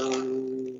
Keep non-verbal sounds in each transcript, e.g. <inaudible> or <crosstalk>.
Euh,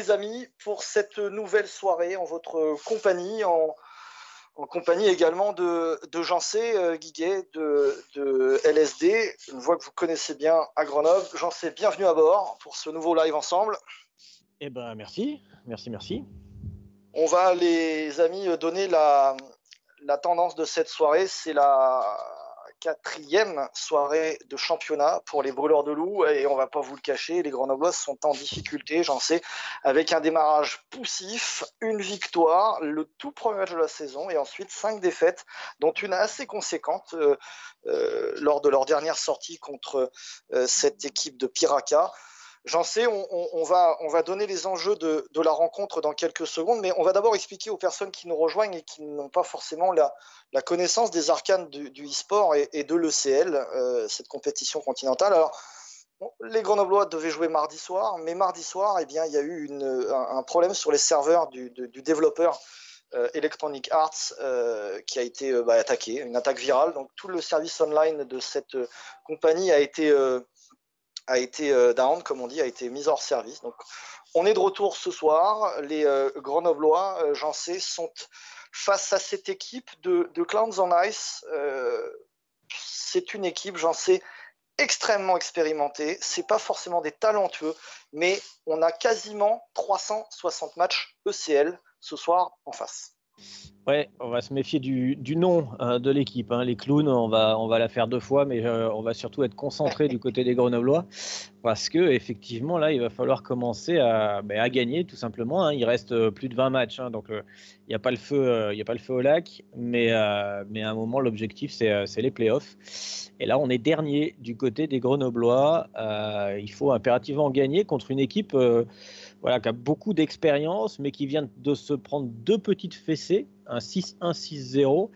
les amis, pour cette nouvelle soirée en votre compagnie, en, compagnie également de, de Jean C. Euh, Guiguet de, LSD, une voix que vous connaissez bien à Grenoble. Jean C, bienvenue à bord pour ce nouveau live ensemble. Eh ben merci, merci, merci. On va, les amis, donner la, la tendance de cette soirée. C'est la, quatrième soirée de championnat pour les brûleurs de loups et on va pas vous le cacher, les Grenoblois sont en difficulté, j'en sais, avec un démarrage poussif, une victoire, le tout premier match de la saison et ensuite cinq défaites, dont une assez conséquente euh, euh, lors de leur dernière sortie contre euh, cette équipe de Piraka. J'en sais, on, va, on va donner les enjeux de, la rencontre dans quelques secondes, mais on va d'abord expliquer aux personnes qui nous rejoignent et qui n'ont pas forcément la, la, connaissance des arcanes du, e-sport et, de l'ECL, euh, cette compétition continentale. Alors, les Grenoblois devaient jouer mardi soir, mais mardi soir, eh bien, il y a eu un, problème sur les serveurs du, développeur euh, Electronic Arts euh, qui a été bah, attaqué, une attaque virale. Donc tout le service online de cette compagnie a été a été euh, down, comme on dit, a été mise hors service. Donc, on est de retour ce soir. Les euh, Grenoblois, euh, j'en sais, sont face à cette équipe de, de Clowns on Ice. c'est une équipe, j'en sais, extrêmement expérimentée. C'est pas forcément des talentueux, mais on a quasiment 360 matchs ECL ce soir en face. Ouais, on va se méfier du, nom hein, de l'équipe. Hein. Les clowns, on va, on va la faire deux fois, mais euh, on va surtout être concentré du côté des Grenoblois parce que effectivement là, il va falloir commencer à, ben, gagner tout simplement. Hein. Il reste euh, plus de 20 matchs, donc euh, il n'y a pas le feu, a pas le feu au lac, mais mais à un moment l'objectif c'est les playoffs. Et là, on est dernier du côté des Grenoblois. il faut impérativement gagner contre une équipe voilà, qui a beaucoup d'expérience, mais qui vient de se prendre deux petites fessées, un 6-1, 6-0,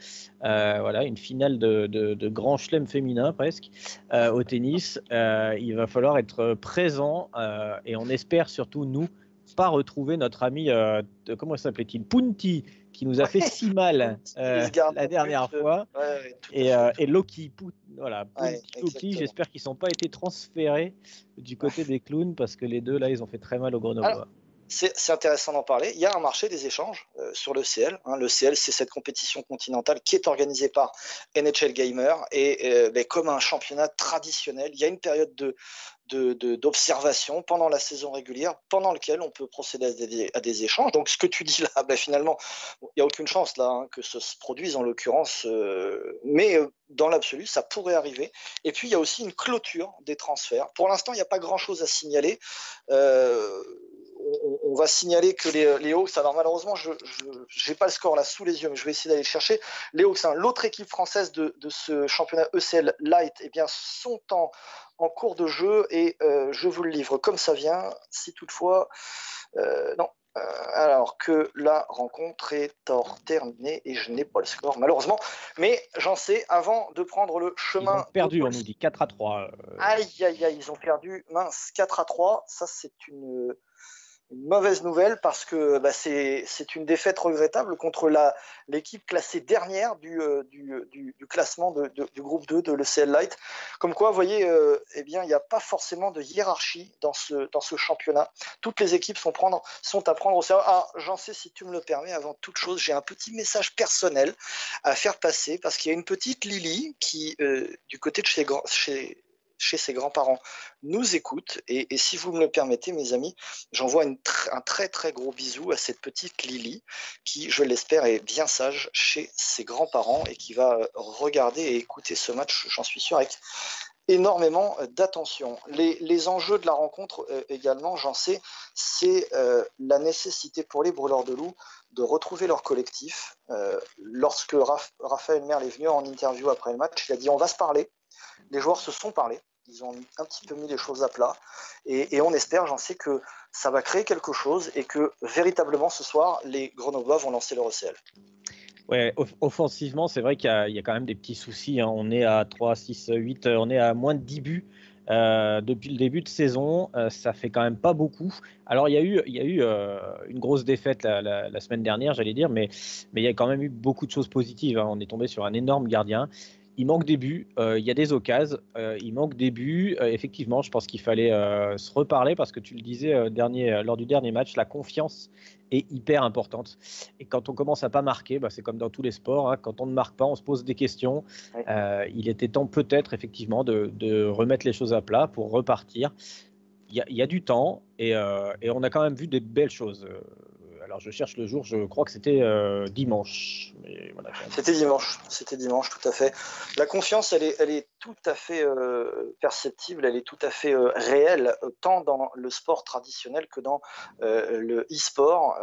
euh, voilà, une finale de, grand chelem féminin presque euh, au tennis. Euh, il va falloir être présent et on espère surtout, nous, pas retrouver notre ami, comment s'appelait-il? Punti, qui nous a fait si mal <laughs> la dernière fois. et, et, Loki, voilà, Loki, j'espère qu'ils ne sont pas été transférés du côté des clowns parce que les deux, là, ils ont fait très mal au Grenoble c'est intéressant d'en parler. Il y a un marché des échanges euh, sur le CL. Hein. Le CL, c'est cette compétition continentale qui est organisée par NHL Gamer et euh, ben, comme un championnat traditionnel, il y a une période de d'observation pendant la saison régulière, pendant lequel on peut procéder à des, échanges. Donc, ce que tu dis là, <laughs> ben, finalement, il n'y a aucune chance là hein, que ce se produise en l'occurrence, euh, mais dans l'absolu, ça pourrait arriver. Et puis, il y a aussi une clôture des transferts. Pour l'instant, il n'y a pas grand-chose à signaler on, va signaler que les, les Hawks, alors malheureusement, je n'ai pas le score là sous les yeux, mais je vais essayer d'aller le chercher. Les Hawks, hein, l'autre équipe française de, ce championnat ECL Light, eh bien, sont en, cours de jeu et euh, je vous le livre comme ça vient. Si toutefois, euh, non, euh, alors que la rencontre est hors terminée et je n'ai pas le score malheureusement. Mais j'en sais, avant de prendre le chemin. Ils ont perdu, on nous dit 4 à 3. Aïe, aïe, aïe, ils ont perdu. Mince, 4 à 3. Ça, c'est une une mauvaise nouvelle parce que bah, c'est une défaite regrettable contre l'équipe classée dernière du, euh, du, du, classement du groupe 2 de l'ECL Light. Comme quoi, vous voyez, euh, eh il n'y a pas forcément de hiérarchie dans ce, dans ce championnat. Toutes les équipes sont, prendre, sont à prendre au sérieux. Ah, j'en sais si tu me le permets, avant toute chose, j'ai un petit message personnel à faire passer parce qu'il y a une petite Lily qui, euh, du côté de chez, chez chez ses grands-parents, nous écoute. Et, si vous me le permettez, mes amis, j'envoie un très très gros bisou à cette petite Lily qui, je l'espère, est bien sage chez ses grands-parents et qui va regarder et écouter ce match, j'en suis sûr, avec énormément d'attention. Les, enjeux de la rencontre euh, également, j'en sais, c'est euh, la nécessité pour les brûleurs de loups de retrouver leur collectif. Euh, lorsque Raphaël Merle est venu en interview après le match, il a dit on va se parler. Les joueurs se sont parlé. Ils ont un petit peu mis les choses à plat. Et, on espère, j'en sais, que ça va créer quelque chose et que véritablement ce soir, les Grenoblois vont lancer le recel. Ouais, offensivement, c'est vrai qu'il y, a quand même des petits soucis. Hein. On est à 3, 6, 8, on est à moins de 10 buts. Euh, depuis le début de saison, euh, ça fait quand même pas beaucoup. Alors il y a eu, euh, une grosse défaite la, semaine dernière, j'allais dire, mais, mais il y a quand même eu beaucoup de choses positives. Hein. On est tombé sur un énorme gardien il manque des buts, euh, il y a des occasions, euh, il manque des buts. Euh, effectivement, je pense qu'il fallait se reparler parce que tu le disais dernier, lors du dernier match, la confiance est hyper importante. Et quand on commence à pas marquer, bah, c'est comme dans tous les sports, hein, quand on ne marque pas, on se pose des questions. il était temps peut-être effectivement de, remettre les choses à plat pour repartir. Il y, a, du temps et, et, on a quand même vu des belles choses alors je cherche le jour, je crois que c'était euh, dimanche. c'était dimanche, c'était dimanche, tout à fait. La confiance, elle est, elle est tout à fait euh, perceptible, elle est tout à fait euh, réelle, tant dans le sport traditionnel que dans le e-sport.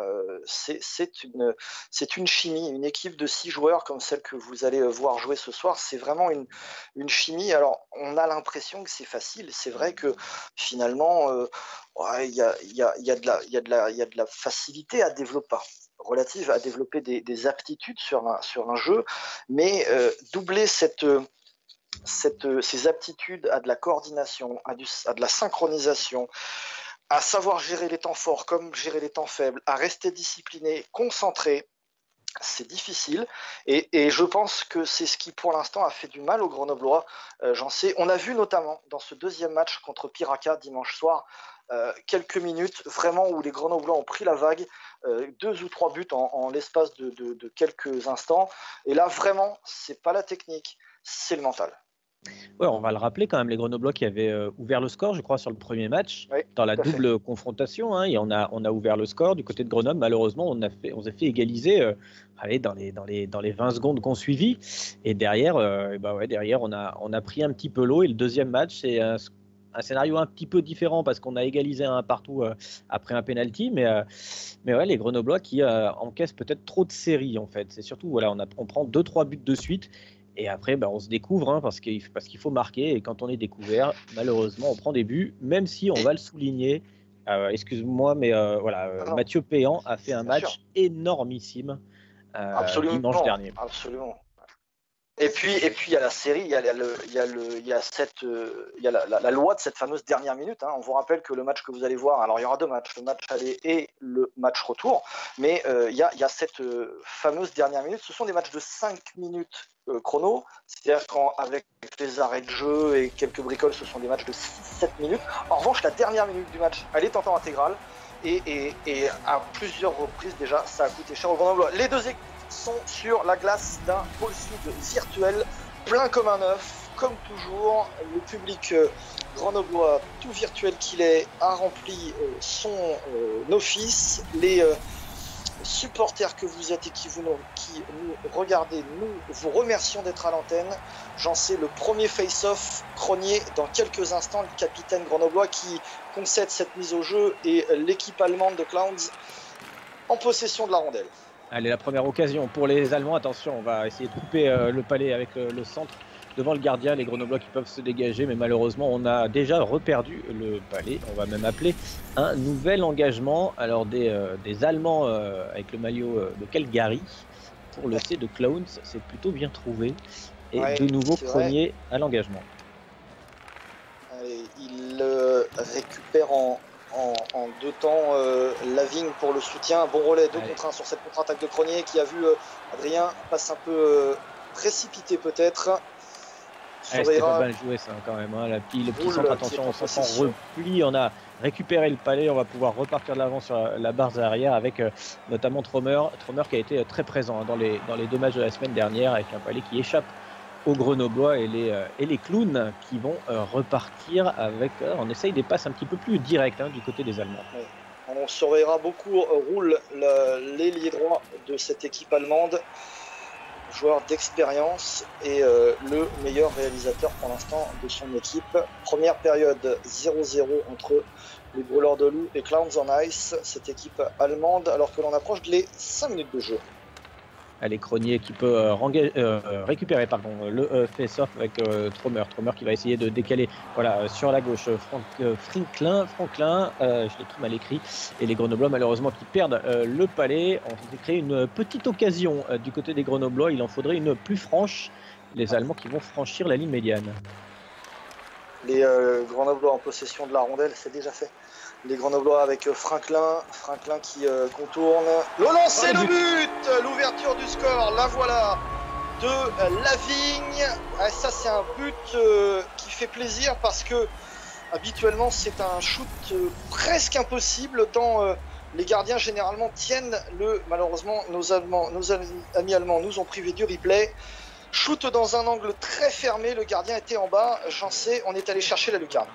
c'est une, chimie, une équipe de six joueurs comme celle que vous allez voir jouer ce soir, c'est vraiment une, chimie. Alors on a l'impression que c'est facile, c'est vrai que finalement il y, a, de la, facilité à développer relative à développer des, aptitudes sur un, jeu, mais euh, doubler ces aptitudes à de la coordination, à, de la synchronisation, à savoir gérer les temps forts comme gérer les temps faibles, à rester discipliné, concentré, c'est difficile et, je pense que c'est ce qui pour l'instant a fait du mal aux Grenoblois. Euh, j'en sais. On a vu notamment dans ce deuxième match contre Piraka dimanche soir euh, quelques minutes vraiment où les Grenoblois ont pris la vague, euh, deux ou trois buts en, l'espace de, quelques instants. Et là vraiment, c'est pas la technique, c'est le mental. Ouais, on va le rappeler quand même, les Grenoblois qui avaient euh, ouvert le score, je crois, sur le premier match, dans la double confrontation. Hein, et on a, on a ouvert le score du côté de Grenoble. Malheureusement, on a fait, on a fait égaliser euh, allez, dans, les, dans, les, dans les 20 secondes qu'on suivit. Et derrière, euh, bah ouais, derrière on, a, on a pris un petit peu l'eau. Et le deuxième match, c'est un, scénario un petit peu différent parce qu'on a égalisé un partout après un penalty. Mais, mais ouais, les Grenoblois qui encaissent peut-être trop de séries, en fait. C'est surtout, voilà, on, a, on prend 2-3 buts de suite. Et après, ben, on se découvre hein, parce qu'il parce qu'il faut marquer. Et quand on est découvert, malheureusement, on prend des buts, même si on va le souligner. Euh, excuse-moi, mais euh, voilà, euh, Mathieu Péan a fait un match énormissime dimanche dernier. Absolument. Et puis, et puis il y a la série, il y a, la, loi de cette fameuse dernière minute. Hein. On vous rappelle que le match que vous allez voir, alors il y aura deux matchs, le match aller et le match retour, mais il, y a, il, y a, cette fameuse dernière minute. Ce sont des matchs de 5 minutes euh, chrono. C'est-à-dire qu'avec les arrêts de jeu et quelques bricoles, ce sont des matchs de 6-7 minutes. En revanche, la dernière minute du match, elle est en temps intégral. Et, à plusieurs reprises déjà, ça a coûté cher au Grenoble. Les deux équipes sont sur la glace d'un pôle sud virtuel, plein comme un œuf. Comme toujours, le public euh, grenoblois, tout virtuel qu'il est, a rempli euh, son office. Les supporters que vous êtes et qui nous regardez, nous vous remercions d'être à l'antenne. J'en sais le premier face-off Cronier dans quelques instants, le capitaine grenoblois qui concède cette mise au jeu et l'équipe allemande de Clowns en possession de la rondelle. Allez, la première occasion pour les Allemands. Attention, on va essayer de couper euh, le palais avec euh, le centre devant le gardien, les Grenoblois qui peuvent se dégager, mais malheureusement, on a déjà reperdu le palais. On va même appeler un nouvel engagement. Alors, des, euh, Allemands euh, avec le maillot de Calgary pour le C de Clowns, c'est plutôt bien trouvé. Et de nouveau premier à l'engagement. Il récupère en, deux temps Lavigne pour le soutien. Bon relais, deux contre un sur cette contre-attaque de Cronier qui a vu Adrien passe un peu précipité peut-être. C'était pas mal joué ça quand même. Hein. La, le petit centre, attention, on s'en repli. On a récupéré le palais. On va pouvoir repartir de l'avant sur la, barre arrière avec euh, notamment Tromer. Tromer qui a été euh, très présent hein, dans, les, dans les deux matchs de la semaine dernière avec un palais qui échappe aux Grenoblois et les, et les clowns qui vont repartir avec. on essaye des passes un petit peu plus directes hein, du côté des Allemands. On surveillera beaucoup roule l'ailier droit de cette équipe allemande, joueur d'expérience et le meilleur réalisateur pour l'instant de son équipe. Première période 0-0 entre les Brûleurs de Loup et Clowns on Ice, cette équipe allemande, alors que l'on approche les 5 minutes de jeu. Allez, Cronier qui peut euh, euh, récupérer pardon, le euh, face-off avec Tromer. Tromer qui va essayer de décaler voilà, sur la gauche Frank, Franklin. Franklin je l'ai tout mal écrit. Et les Grenoblois, malheureusement, qui perdent le palais. On créé une petite occasion du côté des Grenoblois. Il en faudrait une plus franche. Les Allemands qui vont franchir la ligne médiane. Les Grenoblois en possession de la rondelle, c'est déjà fait les Grenoblois avec euh, Franklin, Franklin qui euh, contourne. Le lancer, le but L'ouverture du score, la voilà de euh, Lavigne. Ah, ça c'est un but qui fait plaisir parce que habituellement c'est un shoot presque impossible tant les gardiens généralement tiennent le malheureusement nos, Allemands, nos amis allemands nous ont privé du replay. Shoot dans un angle très fermé, le gardien était en bas, j'en sais, on est allé chercher la lucarne.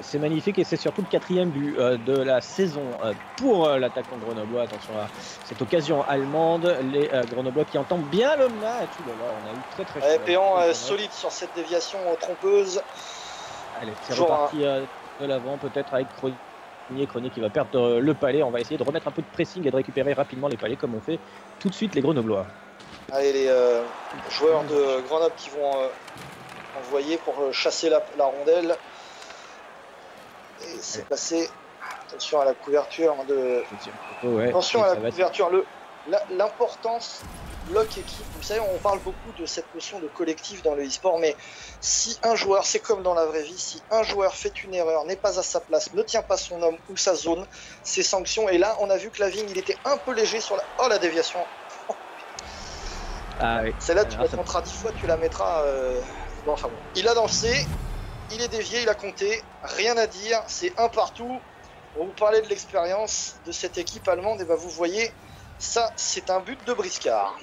C'est magnifique et c'est surtout le quatrième but euh, de la saison euh, pour euh, l'attaquant grenoblois. Attention à cette occasion allemande. Les grenoblois qui entendent bien le match. on a eu très très chaud. Péan solide sur cette déviation trompeuse. Allez, c'est reparti de l'avant peut-être avec Cronier. Cronier qui va perdre le palais. On va essayer de remettre un peu de pressing et de récupérer rapidement les palais comme on fait tout de suite les grenoblois. Allez, les joueurs de Grenoble qui vont envoyer pour chasser la rondelle. Et c'est passé. Attention à la couverture de. Attention à la couverture. l'importance bloc équipe. Vous savez, on parle beaucoup de cette notion de collectif dans le e-sport, mais si un joueur, c'est comme dans la vraie vie, si un joueur fait une erreur, n'est pas à sa place, ne tient pas son homme ou sa zone, c'est sanction. Et là, on a vu que la vigne, il était un peu léger sur la. Oh, la déviation. Ah, oui. Celle-là, tu la compteras dix fois, tu la mettras. Euh, bon, enfin bon. Il a dansé, il est dévié, il a compté, rien à dire, c'est un partout. On vous parlait de l'expérience de cette équipe allemande, et ben vous voyez, ça c'est un but de Briscard.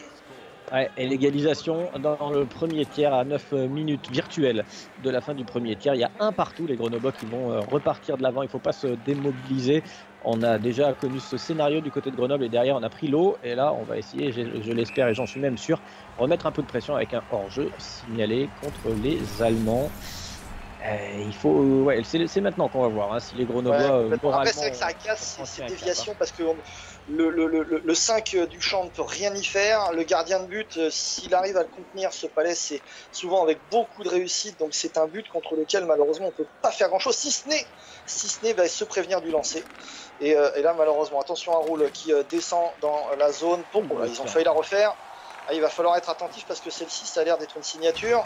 Et l'égalisation dans le premier tiers à 9 minutes virtuelles de la fin du premier tiers. Il y a un partout, les Grenoblois qui vont euh, repartir de l'avant. Il ne faut pas se démobiliser. On a déjà connu ce scénario du côté de Grenoble et derrière on a pris l'eau. Et là, on va essayer, je, l'espère et j'en suis même sûr, remettre un peu de pression avec un hors-jeu signalé contre les Allemands. Euh, il faut, ouais, c'est maintenant qu'on va voir hein, si les Grenoblois. Ouais, euh, Après, c'est vrai que ça casse ces déviations parce que le, le, le, le, 5 du champ ne peut rien y faire. Le gardien de but, euh, s'il arrive à le contenir, ce palais, c'est souvent avec beaucoup de réussite. Donc c'est un but contre lequel malheureusement on peut pas faire grand chose, si ce n'est si ce n'est bah, se prévenir du lancer. Et, et, là malheureusement, attention à Roule qui descend dans la zone. Bon, ils ont failli la refaire. Ah, il va falloir être attentif parce que celle-ci, ça a l'air d'être une signature.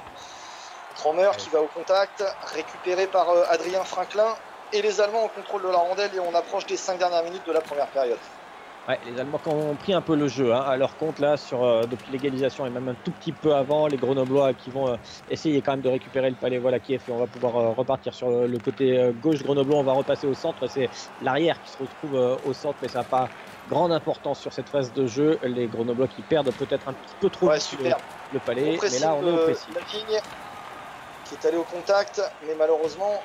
Tromer qui va au contact, récupéré par euh, Adrien Franklin. Et les Allemands en contrôle de la rondelle et on approche des 5 dernières minutes de la première période. Ouais, les Allemands qui ont pris un peu le jeu hein, à leur compte là sur euh, depuis l'égalisation et même un tout petit peu avant les Grenoblois qui vont euh, essayer quand même de récupérer le palais voilà qui est fait on va pouvoir repartir sur le, côté gauche. Grenoblois on va repasser au centre c'est l'arrière qui se retrouve au centre mais ça n'a pas grande importance sur cette phase de jeu. Les Grenoblois qui perdent peut-être un petit peu trop ouais, le, palais mais là on est au précis qui est allé au contact, mais malheureusement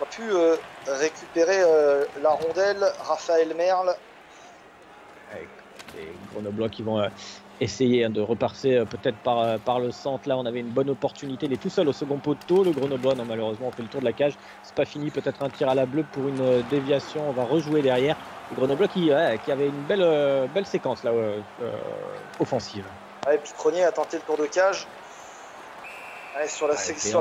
n'a pas pu euh, récupérer euh, la rondelle. Raphaël Merle. les Grenoblois qui vont euh, essayer hein, de repasser peut-être par, par le centre. Là, on avait une bonne opportunité. Il est tout seul au second poteau. Le Grenoblois, non, malheureusement, on fait le tour de la cage. C'est pas fini. Peut-être un tir à la bleue pour une déviation. On va rejouer derrière. Le Grenoblois qui, qui avait une belle, belle séquence là, offensive. et puis Cronier a tenté le tour de cage sur, la,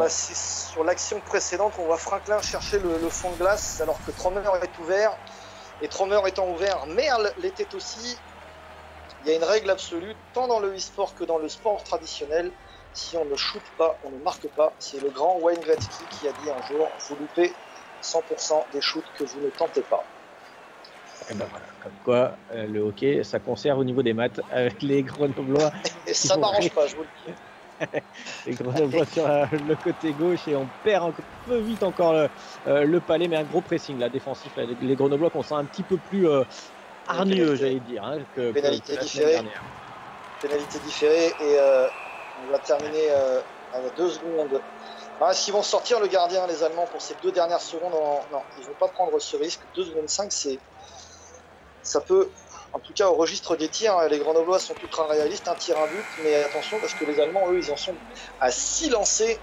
sur, l'action précédente, on voit Franklin chercher le, fond de glace alors que Tromer est ouvert. Et Tromer étant ouvert, Merle l'était aussi. Il y a une règle absolue, tant dans le e-sport que dans le sport traditionnel. Si on ne shoot pas, on ne marque pas. C'est le grand Wayne Gretzky qui a dit un jour vous loupez 100% des shoots que vous ne tentez pas. Et ben voilà, comme quoi euh, le hockey, ça conserve au niveau des maths avec les <laughs> grenoblois. Et ça m'arrange pas, je vous le dis. <laughs> les Grenoblois sur euh, le côté gauche et on perd un peu vite encore le, euh, palais, mais un gros pressing là, défensif. Les Grenoblois qu'on sent un petit peu plus euh, hargneux, j'allais dire, hein, que, pénalité différée. Pénalité différée et on va terminer Allez, deux secondes. Ah, Est-ce qu'ils vont sortir le gardien, les Allemands, pour ces deux dernières secondes en- Non, ils vont pas prendre ce risque. 2 secondes 5, c'est. Ça peut. En tout cas, au registre des tirs, hein, les Grenoblois sont ultra réalistes, un tir, un but, mais attention parce que les Allemands, eux, ils en sont à 6 lancés.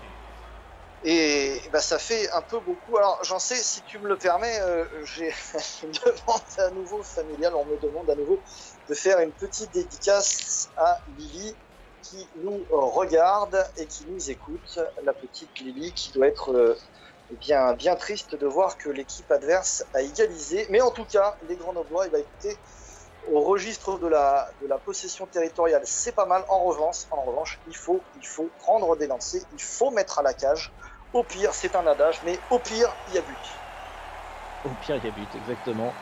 Et bah, ça fait un peu beaucoup. Alors, j'en sais, si tu me le permets, euh, j'ai <laughs> demande à nouveau familiale, on me demande à nouveau de faire une petite dédicace à Lily qui nous regarde et qui nous écoute. La petite Lily qui doit être euh, bien, bien triste de voir que l'équipe adverse a égalisé. Mais en tout cas, les Grenoblois, eh ben, écoutez, au registre de la, de la possession territoriale, c'est pas mal. En revanche, en revanche il, faut, il faut prendre des lancers, il faut mettre à la cage. Au pire, c'est un adage, mais au pire, il y a but. Au pire, il y a but, exactement.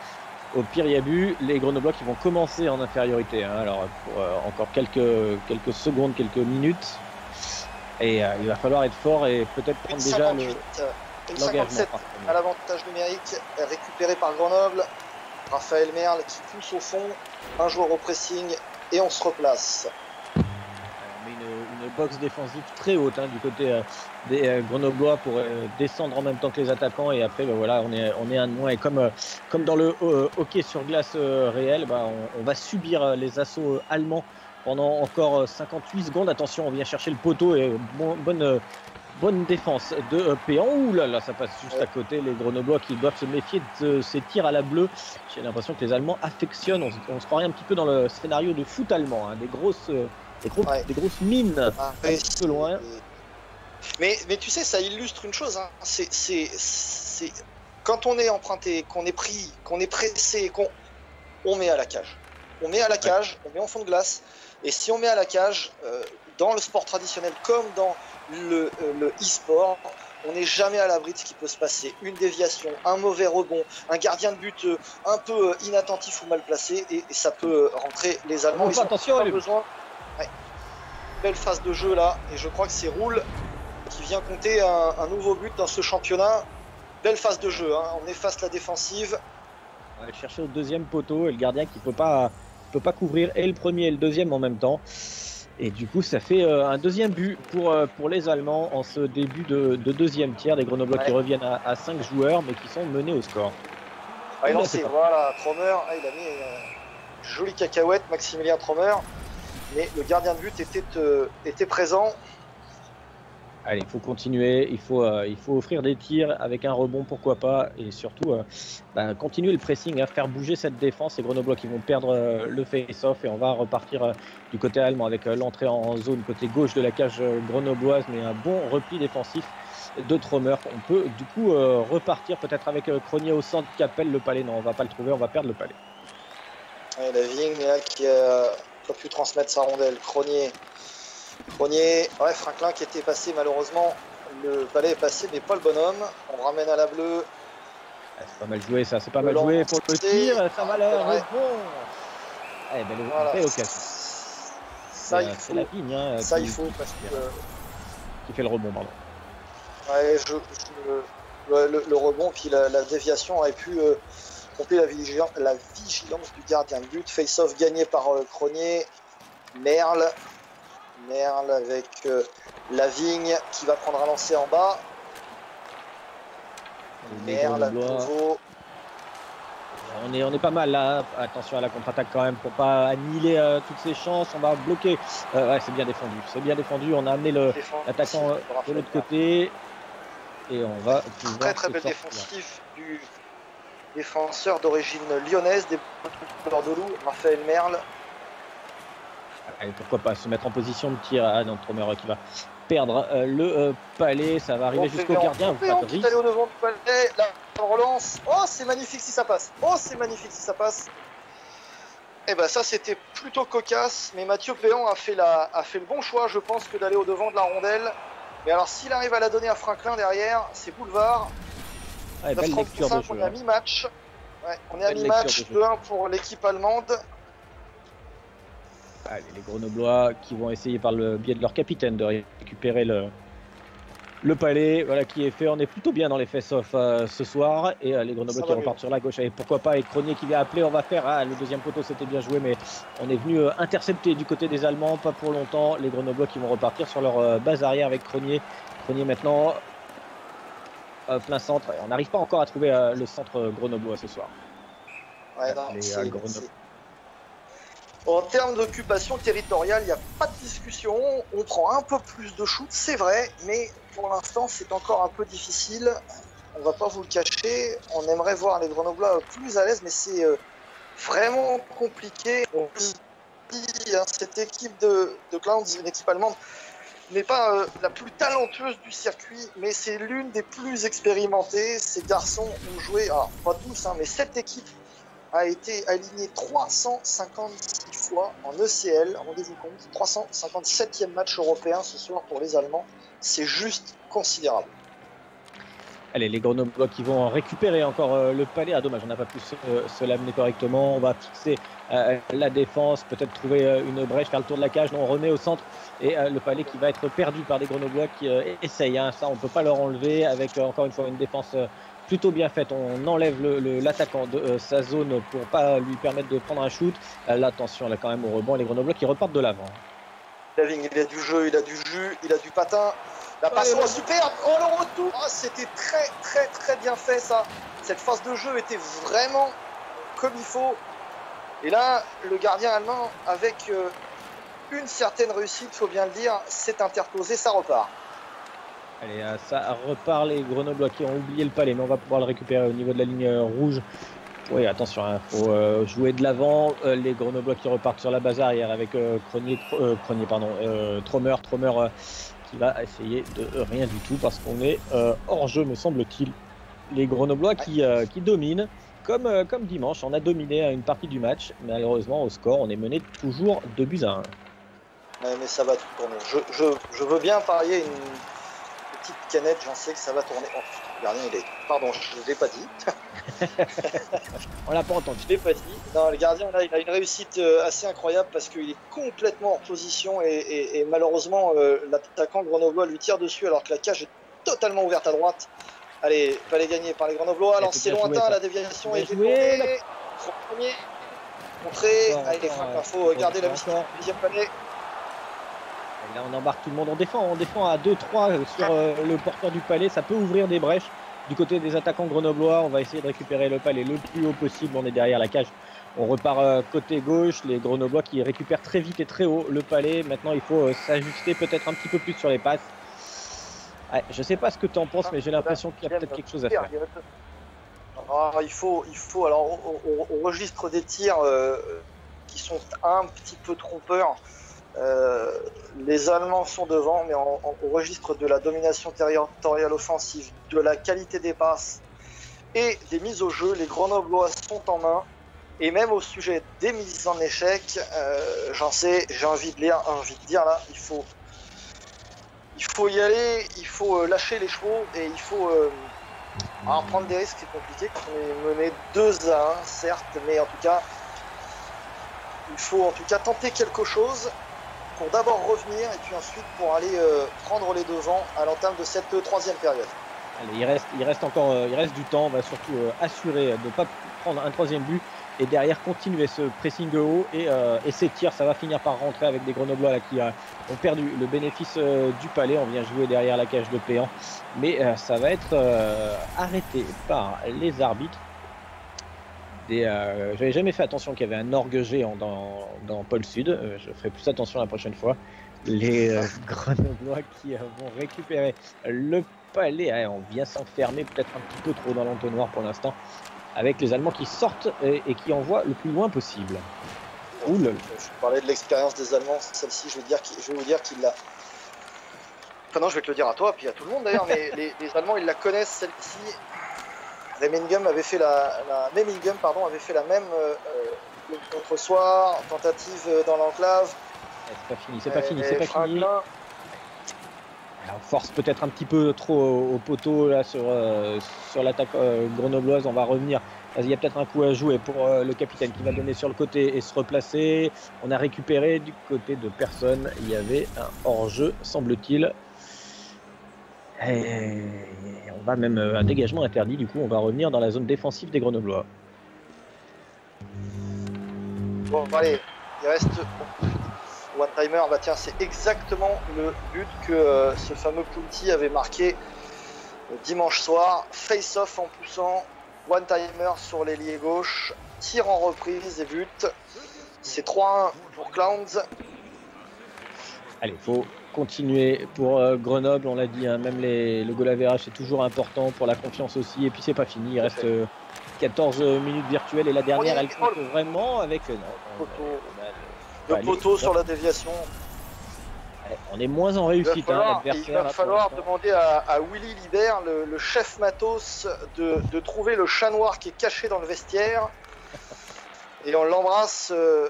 Au pire, il y a but. Les Grenoblois qui vont commencer en infériorité. hein. Alors, pour, euh, encore quelques, quelques secondes, quelques minutes. Et euh, il va falloir être fort et peut-être prendre déjà le- 58, une l'engagement. 57 par contre. à l'avantage numérique, récupéré par Grenoble. Raphaël Merle qui pousse au fond, un joueur au pressing et on se replace. On met une, une box défensive très haute hein, du côté euh, des euh, Grenoblois pour euh, descendre en même temps que les attaquants et après ben voilà on est on est un moins et comme dans le hockey sur glace réel bah, on, va subir les assauts allemands pendant encore euh, 58 secondes attention on vient chercher le poteau et bon- bonne bonne défense de euh, Péan ouh là là ça passe juste à côté les Grenoblois qui doivent se méfier de ces tirs à la bleue j'ai l'impression que les Allemands affectionnent on, se- on se croirait un petit peu dans le scénario de foot allemand hein, des grosses euh, des, gros- Ouais. des grosses mines Ah, un petit peu loin. Mais, mais tu sais, ça illustre une chose. hein. C'est, c'est, c'est- quand on est emprunté, qu'on est pris, qu'on est pressé, qu'on on met à la cage. On met à la cage, on met en fond de glace. Et si on met à la cage, euh, dans le sport traditionnel comme dans le, euh, le e-sport, on n'est jamais à l'abri de ce qui peut se passer. Une déviation, un mauvais rebond, un gardien de but euh, un peu euh, inattentif ou mal placé, et, et ça peut rentrer les Allemands. Ils attention, pas besoin. Ouais. Belle phase de jeu là, et je crois que c'est Roule qui vient compter un, un nouveau but dans ce championnat. Belle phase de jeu, hein. on efface la défensive. On va aller chercher au deuxième poteau et le gardien qui peut pas peut pas couvrir et le premier et le deuxième en même temps. Et du coup, ça fait euh, un deuxième but pour, euh, pour les Allemands en ce début de, de deuxième tiers. Des Grenoblois qui reviennent à, à 5 joueurs mais qui sont menés au score. Ah, il lancé, c'est pas- voilà, Tromer, ah, il a mis euh, une jolie cacahuète, Maximilien Tromer. Mais le gardien de but était, euh, était présent. Allez, il faut continuer, il faut, euh, il faut offrir des tirs avec un rebond, pourquoi pas, et surtout euh, bah, continuer le pressing, hein, faire bouger cette défense. Les Grenoblois qui vont perdre euh, le face-off et on va repartir du côté allemand avec l'entrée en zone côté gauche de la cage grenobloise, mais un bon repli défensif de Tromer. On peut du coup repartir peut-être avec Cronier au centre qui appelle le palais. Non, on va pas le trouver, on va perdre le palais. La Vigne qui a pas pu transmettre sa rondelle. Cronier. Cronier. Ouais, Franklin qui était passé malheureusement. Le palais est passé, mais pas le bonhomme. On ramène à la bleue. Ah, c'est pas mal joué ça, c'est pas Le mal joué pour le tir, ça va. Eh ben, le, Voilà. belle occasion. Ça, C'est, il euh, faut. la vigne hein, Ça, qui, il faut parce que. qui fait le rebond, pardon. Ouais, je, je- le, le- le rebond, puis la, la déviation aurait pu euh, tromper la, vigilance, la vigilance du gardien de but. Face-off gagné par euh, Cronier. Merle. Merle avec euh, Lavigne qui va prendre un lancer en bas. Merle à nouveau. On est, on est pas mal là. Attention à la contre-attaque quand même pour pas annihiler euh, toutes ces chances. On va bloquer. Euh, ouais, c'est bien défendu. C'est bien défendu. On a amené l'attaquant euh, de l'autre côté. Et on va pouvoir Très très sortir. défensive du défenseur d'origine lyonnaise des Bordeaux, Raphaël Merle. Allez, pourquoi pas se mettre en position de tir. Ah non, Tromer qui va perdre euh, le euh, palais. Ça va arriver jusqu'au gardien. De qui est allé au devant du palais, on relance. Oh, c'est magnifique si ça passe. Oh, c'est magnifique si ça passe. Eh ben ça c'était plutôt cocasse, mais Mathieu Péan a fait, la, a fait le bon choix, je pense, que d'aller au devant de la rondelle. Mais alors s'il arrive à la donner à Franklin derrière, c'est boulevard. Ouais, belle 9-35, lecture de on jeu. est à hein. mi-match. Ouais, on est à mi-match, lecture de jeu. 2-1 pour l'équipe allemande. Allez, les Grenoblois qui vont essayer par le biais de leur capitaine de récupérer le, le palais voilà, qui est fait. On est plutôt bien dans les face-off euh, ce soir. Et les Grenoblois qui repartent sur la gauche. Et pourquoi pas, et Cronier qui vient appeler, on va faire. Ah, le deuxième poteau, c'était bien joué, mais on est venu intercepter du côté des Allemands, pas pour longtemps. Les Grenoblois qui vont repartir sur leur base arrière avec Cronier. Cronier maintenant plein centre. On n'arrive pas encore à trouver le centre grenoblois ce soir. En termes d'occupation territoriale, il n'y a pas de discussion. On prend un peu plus de shoot, c'est vrai, mais pour l'instant, c'est encore un peu difficile. On va pas vous le cacher. On aimerait voir les Grenoblois plus à l'aise, mais c'est euh, vraiment compliqué. On hein, cette équipe de, de Clowns, une équipe allemande, n'est pas euh, la plus talentueuse du circuit, mais c'est l'une des plus expérimentées. Ces garçons ont joué, alors pas tous, hein, mais cette équipe a été aligné 356 en ECL, rendez-vous compte, 357e match européen ce soir pour les Allemands, c'est juste considérable. Allez, les Grenoblois qui vont récupérer encore euh, le palais. Ah, dommage, on n'a pas pu se, l'amener correctement. On va fixer euh, la défense, peut-être trouver euh, une brèche, faire le tour de la cage. On remet au centre. Et le palais qui va être perdu par des Grenoblois qui essayent. Hein. Ça, on ne peut pas leur enlever avec encore une fois une défense plutôt bien faite. On enlève l'attaquant de euh, sa zone pour pas lui permettre de prendre un shoot. Euh, là, attention, là quand même au rebond, les Grenoblois qui repartent de l'avant. Il a du jeu, il a du jus, il a du patin. La passe oh, superbe Oh le retour oh, C'était très très très bien fait ça. Cette phase de jeu était vraiment comme il faut. Et là, le gardien allemand, avec euh, une certaine réussite, faut bien le dire, s'est interposé, ça repart. Allez, euh, ça repart les Grenoblois qui ont oublié le palais, mais on va pouvoir le récupérer au niveau de la ligne euh, rouge. Oui, attention, il hein, faut euh, jouer de l'avant. les Grenoblois qui repartent sur la base arrière avec Cronier, pardon, Tromer, Tromer qui va essayer de rien du tout parce qu'on est hors jeu, me semble-t-il. Les Grenoblois qui, dominent. Comme, dimanche, on a dominé une partie du match. Malheureusement, au score, on est mené toujours 2 buts à 1. mais ça va tout je, je veux bien parier une petite canette, j'en sais que ça va tourner. Oh, le gardien, il est. Pardon, je ne l'ai pas dit. <laughs> On l'a pas entendu. Je l'ai pas dit. Non, le gardien, là, il a une réussite euh, assez incroyable parce qu'il est complètement en position et, malheureusement, euh, l'attaquant grenoblois lui tire dessus alors que la cage est totalement ouverte à droite. Allez, fallait gagner par les grenoblois. Alors c'est lointain, la déviation est détournée. Premier, contré. Allez, il faut garder la mission. Deuxième panier là, on embarque tout le monde. On défend, on défend à 2-3 sur euh, le porteur du palais. Ça peut ouvrir des brèches du côté des attaquants grenoblois. On va essayer de récupérer le palais le plus haut possible. On est derrière la cage. On repart euh, côté gauche. Les grenoblois qui récupèrent très vite et très haut le palais. Maintenant, il faut euh, s'ajuster peut-être un petit peu plus sur les passes. je sais pas ce que tu en penses, mais j'ai l'impression qu'il y a peut-être quelque chose à faire. Ah, il faut, il faut. Alors, on, registre des tirs qui sont un petit peu trompeurs. Euh, les Allemands sont devant, mais au registre de la domination territoriale offensive, de la qualité des passes et des mises au jeu, les Grenoblois sont en main. Et même au sujet des mises en échec, euh, j'en sais, j'ai envie de lire, envie de dire là, il faut, il faut y aller, il faut euh, lâcher les chevaux et il faut prendre des risques, c'est compliqué. On est mené 2 à 1, certes, mais en tout cas, il faut en tout cas tenter quelque chose pour d'abord revenir et puis ensuite pour aller euh, prendre les devants à l'entame de cette troisième période. il reste, il reste encore, euh, il reste du temps. On va surtout euh, assurer de ne pas prendre un troisième but et derrière continuer ce pressing haut et, et ces tirs, ça va finir par rentrer avec des Grenoblois là, qui ont perdu le bénéfice du palais. On vient jouer derrière la cage de Péan, mais ça va être arrêté par les arbitres. Euh, j'avais jamais fait attention qu'il y avait un orgue géant dans, dans Pôle Sud. Euh, je ferai plus attention la prochaine fois. Les euh, <laughs> Grenoblois qui vont récupérer le palais. on vient s'enfermer peut-être un petit peu trop dans l'entonnoir pour l'instant. Avec les Allemands qui sortent et, qui envoient le plus loin possible. Je parlais de l'expérience des Allemands. Celle-ci, je, vais dire je vais vous dire qu'il l'a. Enfin, non, je vais te le dire à toi, puis à tout le monde d'ailleurs, mais <laughs> les, les Allemands, ils la connaissent, celle-ci. Remingum avait fait la, la pardon, avait fait la même euh, euh l'autre soir, tentative euh, dans l'enclave. C'est pas fini, c'est pas fini, c'est pas fini. on force peut-être un petit peu trop au poteau là sur, euh, sur l'attaque grenobloise. On va revenir. Il y a peut-être un coup à jouer pour le capitaine qui va donner sur le côté et se replacer. On a récupéré du côté de personne. Il y avait un hors-jeu, semble-t-il. Et on va même un dégagement interdit, du coup on va revenir dans la zone défensive des Grenoblois. Bon, allez, il reste one timer. Bah tiens, c'est exactement le but que euh, ce fameux Punti avait marqué dimanche soir. Face off en poussant, one timer sur l'ailier gauche, tir en reprise et but. C'est 3-1 pour Clowns. Allez, faut continuer pour euh, Grenoble, on l'a dit, hein, même les, le goal average est toujours important pour la confiance aussi. Et puis c'est pas fini, il reste 14 euh, minutes virtuelles et la dernière, elle compte vraiment avec non, le poteau sur la déviation. On est moins en réussite. Il va hein, falloir, demander à, Willy Libert, le, chef matos, de, trouver le chat noir qui est caché dans le vestiaire. Et on l'embrasse, euh,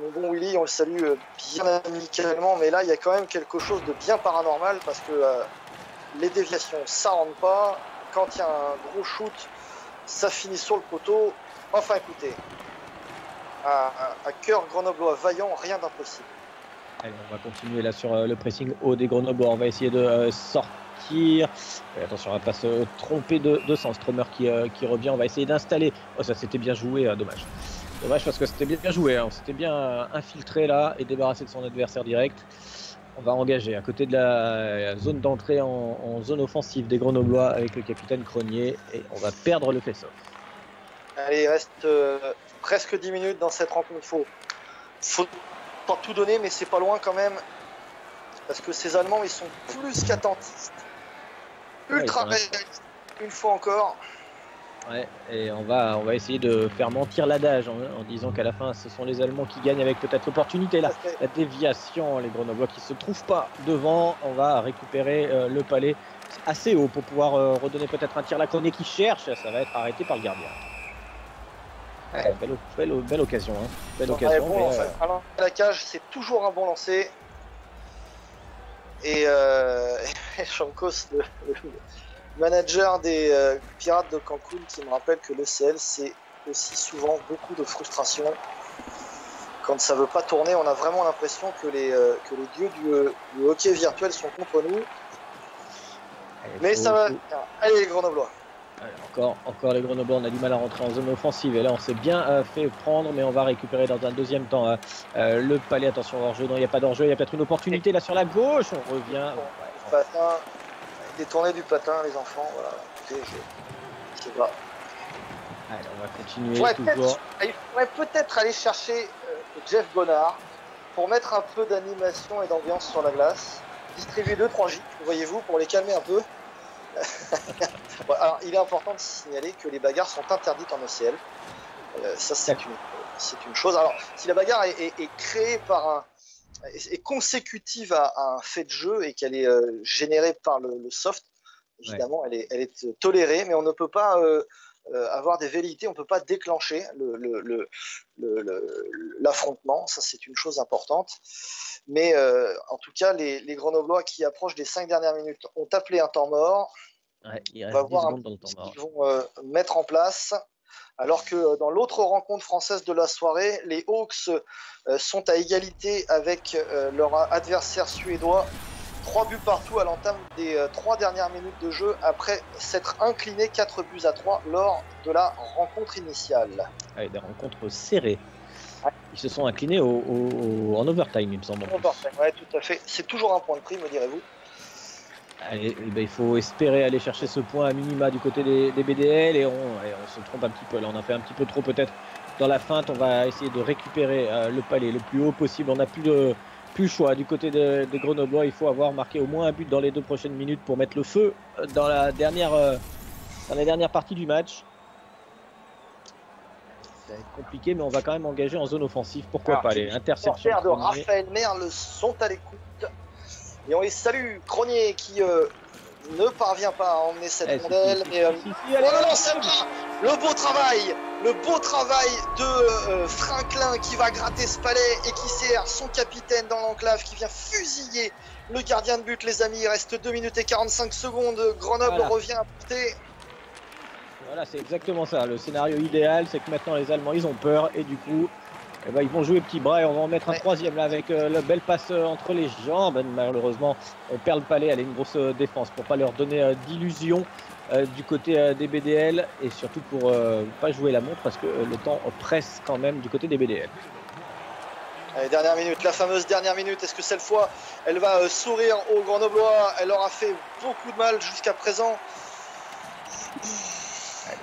mon bon Willy, on le salue euh, bien amicalement, mais là il y a quand même quelque chose de bien paranormal parce que euh, les déviations ça rentre pas. Quand il y a un gros shoot, ça finit sur le poteau. Enfin écoutez, à, cœur grenoblois vaillant, rien d'impossible. Allez, on va continuer là sur euh, le pressing haut des grenoblois. On va essayer de sortir. attention, on va pas se tromper de, sens. Stromer qui, revient. On va essayer d'installer. Oh, ça s'était bien joué, dommage. Dommage parce que c'était bien, joué. Hein. On s'était bien infiltré là et débarrassé de son adversaire direct. On va engager à côté de la zone d'entrée en, zone offensive des Grenoblois avec le capitaine Cronier et on va perdre le face-off. Allez, il reste presque 10 minutes dans cette rencontre. Faut, faut pas tout donner, mais c'est pas loin quand même. Parce que ces Allemands, ils sont plus qu'attentistes. Ultra réalistes, une fois encore. Ouais, et on va, on va essayer de faire mentir l'adage en, disant qu'à la fin, ce sont les Allemands qui gagnent avec peut-être l'opportunité. La, la déviation, les Grenoblois qui se trouvent pas devant. On va récupérer euh, le palais assez haut pour pouvoir euh, redonner peut-être un tir. La chronique qui cherche, ça va être arrêté par le gardien belle, occasion. Hein. Belle occasion. Bon, euh, la cage, c'est toujours un bon lancer. Et, euh, <laughs> Shankos, le, manager des euh, Pirates de Cancun, qui me rappelle que le CL, c'est aussi souvent beaucoup de frustration. Quand ça veut pas tourner, on a vraiment l'impression que les, que les dieux du, hockey virtuel sont contre nous. Mais ça va. Allez, les Grenoblois encore, encore les Grenoblois, on a du mal à rentrer en zone offensive. Et là, on s'est bien euh, fait prendre, mais on va récupérer dans un deuxième temps euh, euh, le palais. Attention, hors-jeu. Non, il n'y a pas d'enjeu. Il y a peut-être une opportunité là sur la gauche. On revient. patin, détourner du patin, les enfants. Voilà. je, sais pas. Allez, on va continuer. Il faudrait peut-être aller chercher Jeff Bonnard pour mettre un peu d'animation et d'ambiance sur la glace. Distribuer 2-3 J, voyez-vous, pour les calmer un peu. <laughs> alors, il est important de signaler que les bagarres sont interdites en OCL. Euh, ça, c'est une, une, chose. Alors, si la bagarre est, créée par un. Est consécutive à, un fait de jeu et qu'elle est euh, générée par le, soft, évidemment, elle, est, elle, est, tolérée, mais on ne peut pas. Euh, avoir des velléités, on ne peut pas déclencher l'affrontement, ça c'est une chose importante. Mais en tout cas, les, les Grenoblois qui approchent des cinq dernières minutes ont appelé un temps mort, on va voir un ce qu'ils vont euh, mettre en place. Alors que euh, dans l'autre rencontre française de la soirée, les Hawks euh, sont à égalité avec leur adversaire suédois. Trois buts partout à l'entame des trois dernières minutes de jeu après s'être incliné 4 buts à 3 lors de la rencontre initiale. Avec des rencontres serrées. Ils se sont inclinés en overtime, il me semble. Overtime, ouais, tout à fait. C'est toujours un point de prix, me direz-vous. Eh ben, il faut espérer aller chercher ce point à minima du côté des, BDL et on, se trompe un petit peu. Là, on a fait un petit peu trop peut-être dans la feinte. On va essayer de récupérer euh, le palais le plus haut possible. On n'a plus, de, plus le choix. Du côté des Grenoblois, il faut avoir marqué au moins un but dans les deux prochaines minutes pour mettre le feu dans la dernière, euh, dans la dernière partie du match. Ça va être compliqué, mais on va quand même engager en zone offensive. Pourquoi pas Les interceptions. Les de Raphaël Merle sont à l'écoute. Et on les salue, Cronier qui euh, ne parvient pas à emmener cette eh, rondelle. mais, euh, le beau travail, le beau travail de euh, Franklin qui va gratter ce palais et qui sert son capitaine dans l'enclave qui vient fusiller le gardien de but, les amis. Il reste 2 minutes et 45 secondes. Grenoble revient à porter. Voilà, c'est exactement ça. Le scénario idéal, c'est que maintenant les Allemands, ils ont peur et du coup, eh ben, ils vont jouer petit bras et on va en mettre un troisième là avec euh, la belle passe euh, entre les jambes. Malheureusement, on perd le palais. Elle a une grosse euh, défense pour pas leur donner d'illusions du côté des BDL et surtout pour pas jouer la montre parce que le temps presse quand même du côté des BDL. Allez, dernière minute, la fameuse dernière minute. Est-ce que cette fois, elle va sourire aux Grenoblois? Elle leur a fait beaucoup de mal jusqu'à présent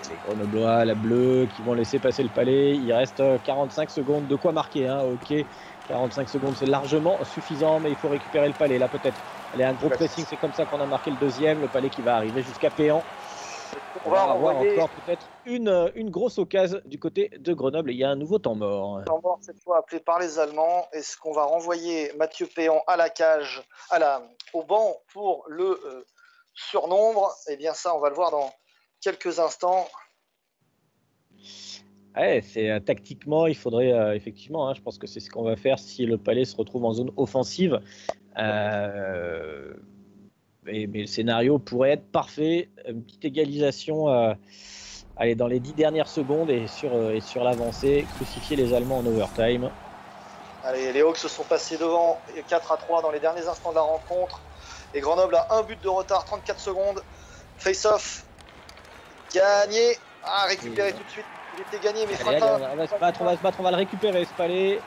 les Grenoblois, la bleue qui vont laisser passer le palais. Il reste 45 secondes. De quoi marquer, hein ok. 45 secondes, c'est largement suffisant, mais il faut récupérer le palais. Là, peut-être. Est un gros pressing, c'est comme ça qu'on a marqué le deuxième. Le palais qui va arriver jusqu'à Péan. On va avoir encore peut-être une, une grosse occasion du côté de Grenoble. il y a un nouveau temps mort. Temps mort cette fois appelé par les Allemands. Est-ce qu'on va renvoyer Mathieu Péan à la cage, à la, au banc pour le euh, surnombre? Eh bien ça, on va le voir dans, quelques instants. Ouais, c'est euh, tactiquement, il faudrait euh, effectivement, hein, je pense que c'est ce qu'on va faire si le palais se retrouve en zone offensive. Euh, mais, le scénario pourrait être parfait, une petite égalisation allez, dans les dix dernières secondes et sur, et sur l'avancée, crucifier les Allemands en overtime. Allez, les Hawks se sont passés devant 4 à 3 dans les derniers instants de la rencontre. Et Grenoble a un but de retard, 34 secondes. Face-off Gagné. Ah, récupéré tout de suite. Il était gagné, mais allez, on va se battre, on va se battre, on va le récupérer, ce palais.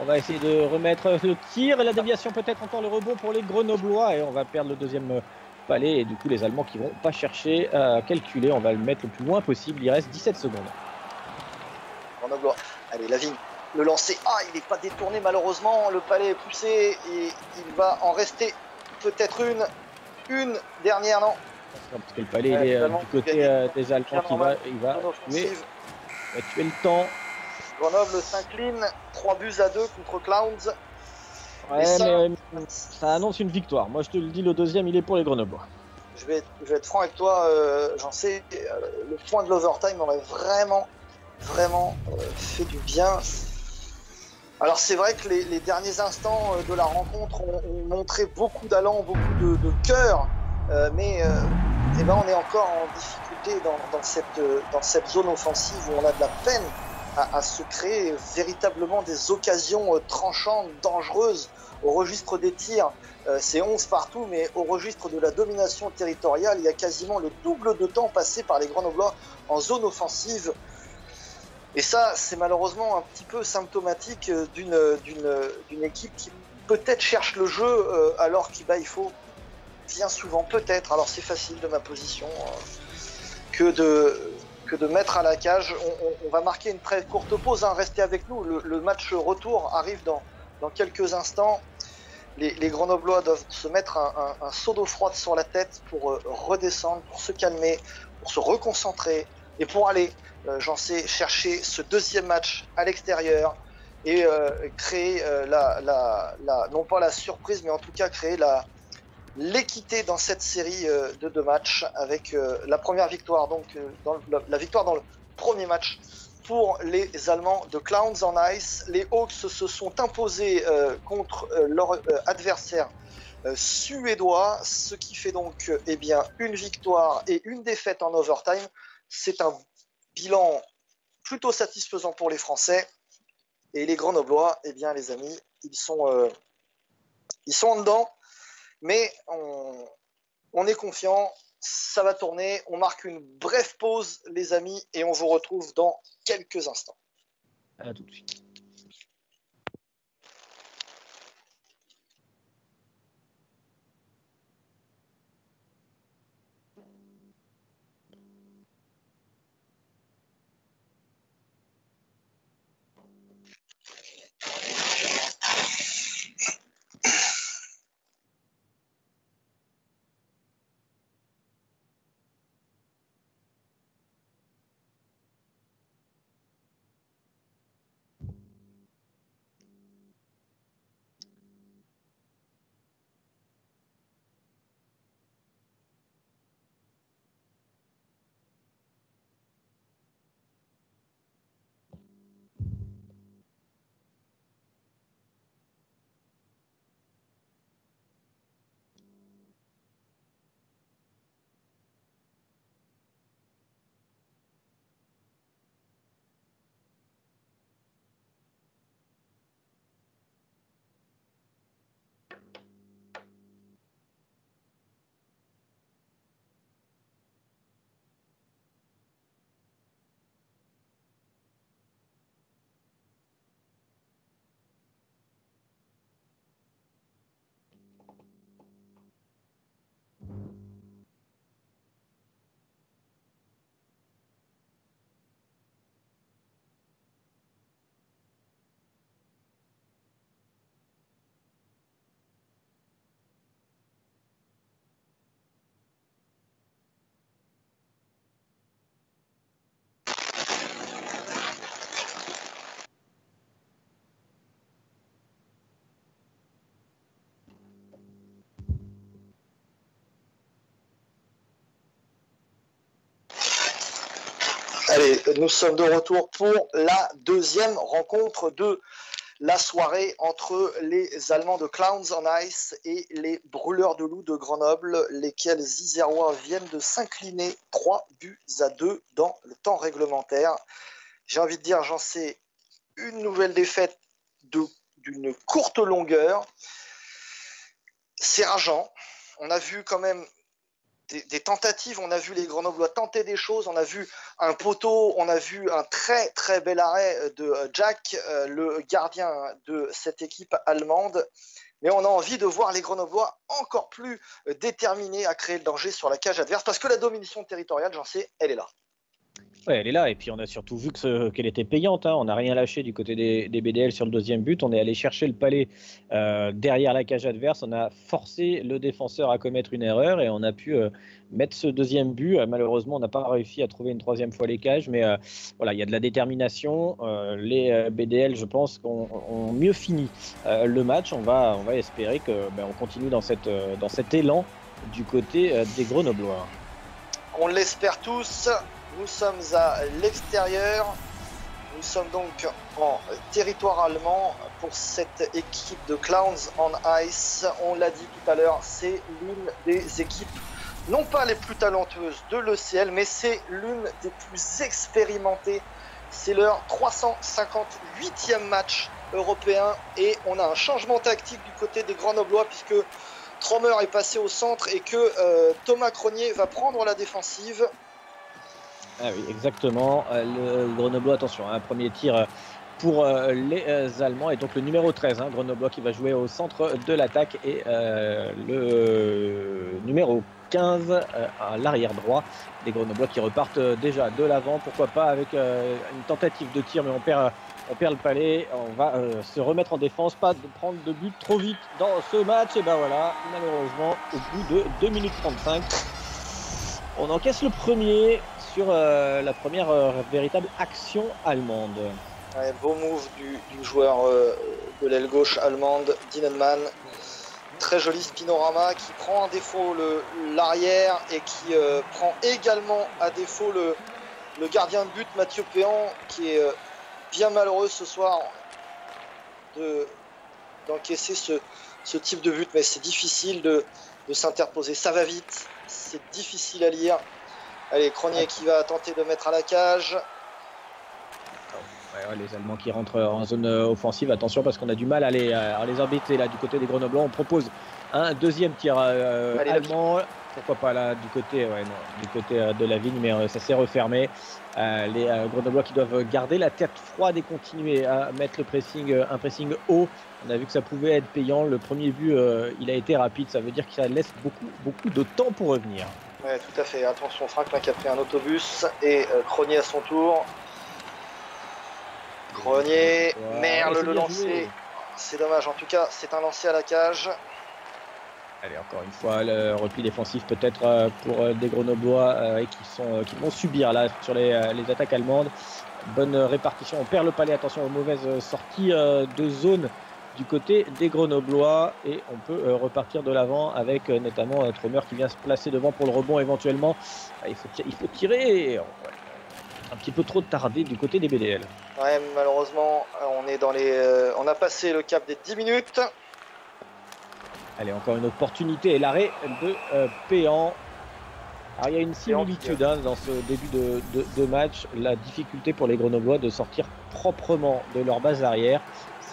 On va essayer de remettre le tir et la déviation, peut-être encore le rebond pour les Grenoblois. Et on va perdre le deuxième palais. Et du coup, les Allemands qui vont pas chercher à calculer, on va le mettre le plus loin possible. Il reste 17 secondes. Grenoblois. Allez, Lavigne. Le lancer. Ah, il n'est pas détourné malheureusement. Le palais est poussé et il va en rester peut-être une. Une dernière, non parce que le palais est euh, du côté euh, des Allemands qui va, il va tuer, va tuer le temps. Grenoble s'incline, 3 buts à 2 contre Clowns. Ouais, ça, mais ça annonce une victoire. Moi, je te le dis, le deuxième, il est pour les Grenoblois. Je vais, être, je vais être franc avec toi, euh, j'en sais, le point de l'overtime aurait vraiment, vraiment fait du bien. Alors c'est vrai que les, derniers instants de la rencontre ont, montré beaucoup d'allant, beaucoup de, de cœur euh, mais euh, eh ben, on est encore en difficulté dans, cette, dans cette zone offensive où on a de la peine à, à se créer véritablement des occasions euh, tranchantes, dangereuses. Au registre des tirs, c'est 11 partout, mais au registre de la domination territoriale, il y a quasiment le double de temps passé par les Grenoblois en zone offensive. Et ça, c'est malheureusement un petit peu symptomatique d'une équipe qui peut-être cherche le jeu alors qu'il bah, il faut bien souvent, peut-être, alors c'est facile de ma position, euh, que, de, que de mettre à la cage. On, va marquer une très courte pause, hein, restez avec nous. Le, match retour arrive dans, dans quelques instants. Les, les, Grenoblois doivent se mettre un, un, seau d'eau froide sur la tête pour euh, redescendre, pour se calmer, pour se reconcentrer et pour aller, euh, j'en sais, chercher ce deuxième match à l'extérieur et créer la, la, la, non pas la surprise, mais en tout cas créer la, l'équité dans cette série euh, de deux matchs avec euh, la première victoire, donc euh, la victoire dans le premier match pour les Allemands de Clowns on Ice. Les Hawks se sont imposés contre leur adversaire suédois, ce qui fait donc eh bien, une victoire et une défaite en overtime. C'est un bilan plutôt satisfaisant pour les Français. Et les Grenoblois, eh bien, les amis, ils sont, ils sont en dedans. Mais on, est confiant, ça va tourner. On marque une brève pause, les amis, et on vous retrouve dans quelques instants. À tout de suite. Allez, nous sommes de retour pour la deuxième rencontre de la soirée entre les Allemands de Clowns on Ice et les Brûleurs de Loups de Grenoble, lesquels Isérois viennent de s'incliner 3 buts à 2 dans le temps réglementaire. J'ai envie de dire, j'en sais une nouvelle défaite d'une courte longueur. C'est rageant. On a vu quand même des, tentatives. On a vu les Grenoblois tenter des choses. On a vu un poteau. On a vu un très très bel arrêt de Jack, euh, le gardien de cette équipe allemande. Mais on a envie de voir les Grenoblois encore plus déterminés à créer le danger sur la cage adverse parce que la domination territoriale, j'en sais, elle est là. Elle est là. Et puis on a surtout vu qu'elle était payante. Hein. On n'a rien lâché du côté des, BDL sur le deuxième but. On est allé chercher le palais euh, derrière la cage adverse. On a forcé le défenseur à commettre une erreur et on a pu euh, mettre ce deuxième but. Euh, malheureusement, on n'a pas réussi à trouver une troisième fois les cages. Mais voilà, il y a de la détermination. les BDL, je pense, ont, mieux fini le match. On va, on va espérer qu'on ben, continue dans, cette, dans cet élan du côté des Grenoblois. On l'espère tous. Nous sommes à l'extérieur. Nous sommes donc en territoire allemand pour cette équipe de Clowns on Ice. On l'a dit tout à l'heure, c'est l'une des équipes, non pas les plus talentueuses de l'ECL, mais c'est l'une des plus expérimentées. C'est leur 358e match européen et on a un changement tactique du côté des Grenoblois puisque Trommer est passé au centre et que euh, Thomas Cronier va prendre la défensive. Ah oui, exactement. Euh, le Grenoblois, attention, un hein, premier tir euh, pour euh, les Allemands et donc le numéro 13, hein, Grenoblois qui va jouer au centre de l'attaque et le numéro 15 à l'arrière droit. Les Grenoblois qui repartent déjà de l'avant, pourquoi pas avec une tentative de tir, mais on perd, on perd le palais. On va se remettre en défense, pas de prendre de but trop vite dans ce match. Et ben voilà, malheureusement, au bout de 2 minutes 35, on encaisse le premier. Euh, la première euh, véritable action allemande. beau move du, joueur euh, de l'aile gauche allemande, Dinenmann. Très joli spinorama qui prend à défaut l'arrière et qui prend également à défaut le, le, gardien de but Mathieu Péan qui est bien malheureux ce soir d'encaisser ce, ce, type de but mais c'est difficile de, de s'interposer. Ça va vite, c'est difficile à lire. Allez, Cronier qui va tenter de mettre à la cage. les Allemands qui rentrent en zone euh, offensive, attention parce qu'on a du mal à les, à les là du côté des Grenoblois. On propose un deuxième tir euh, allemand. Pourquoi pas là du côté, ouais, non, du côté euh, de la vigne, mais ça s'est refermé. les Grenoblois qui doivent garder la tête froide et continuer à mettre le pressing, un pressing haut. On a vu que ça pouvait être payant. Le premier but, il a été rapide. Ça veut dire que ça laisse beaucoup, beaucoup de temps pour revenir. Oui, tout à fait. Attention, Franklin qui a pris un autobus et euh, Cronier à son tour. Cronier, Merle le lancer. C'est dommage. En tout cas, c'est un lancer à la cage. Allez, encore une fois, le repli défensif peut-être euh, pour euh, des Grenoblois qui, sont, qui vont subir là sur les, les, attaques allemandes. Bonne répartition. On perd le palais. Attention aux mauvaises sorties de zone du côté des Grenoblois et on peut euh, repartir de l'avant avec euh, notamment un Trommer qui vient se placer devant pour le rebond éventuellement. Ah, il faut, il faut tirer un petit peu trop tardé du côté des BDL. Ouais, malheureusement, on est dans les, euh, on a passé le cap des 10 minutes. Allez, encore une opportunité et l'arrêt de Péan. Alors, il y a une similitude hein, dans ce début de, de, match, la difficulté pour les Grenoblois de sortir proprement de leur base arrière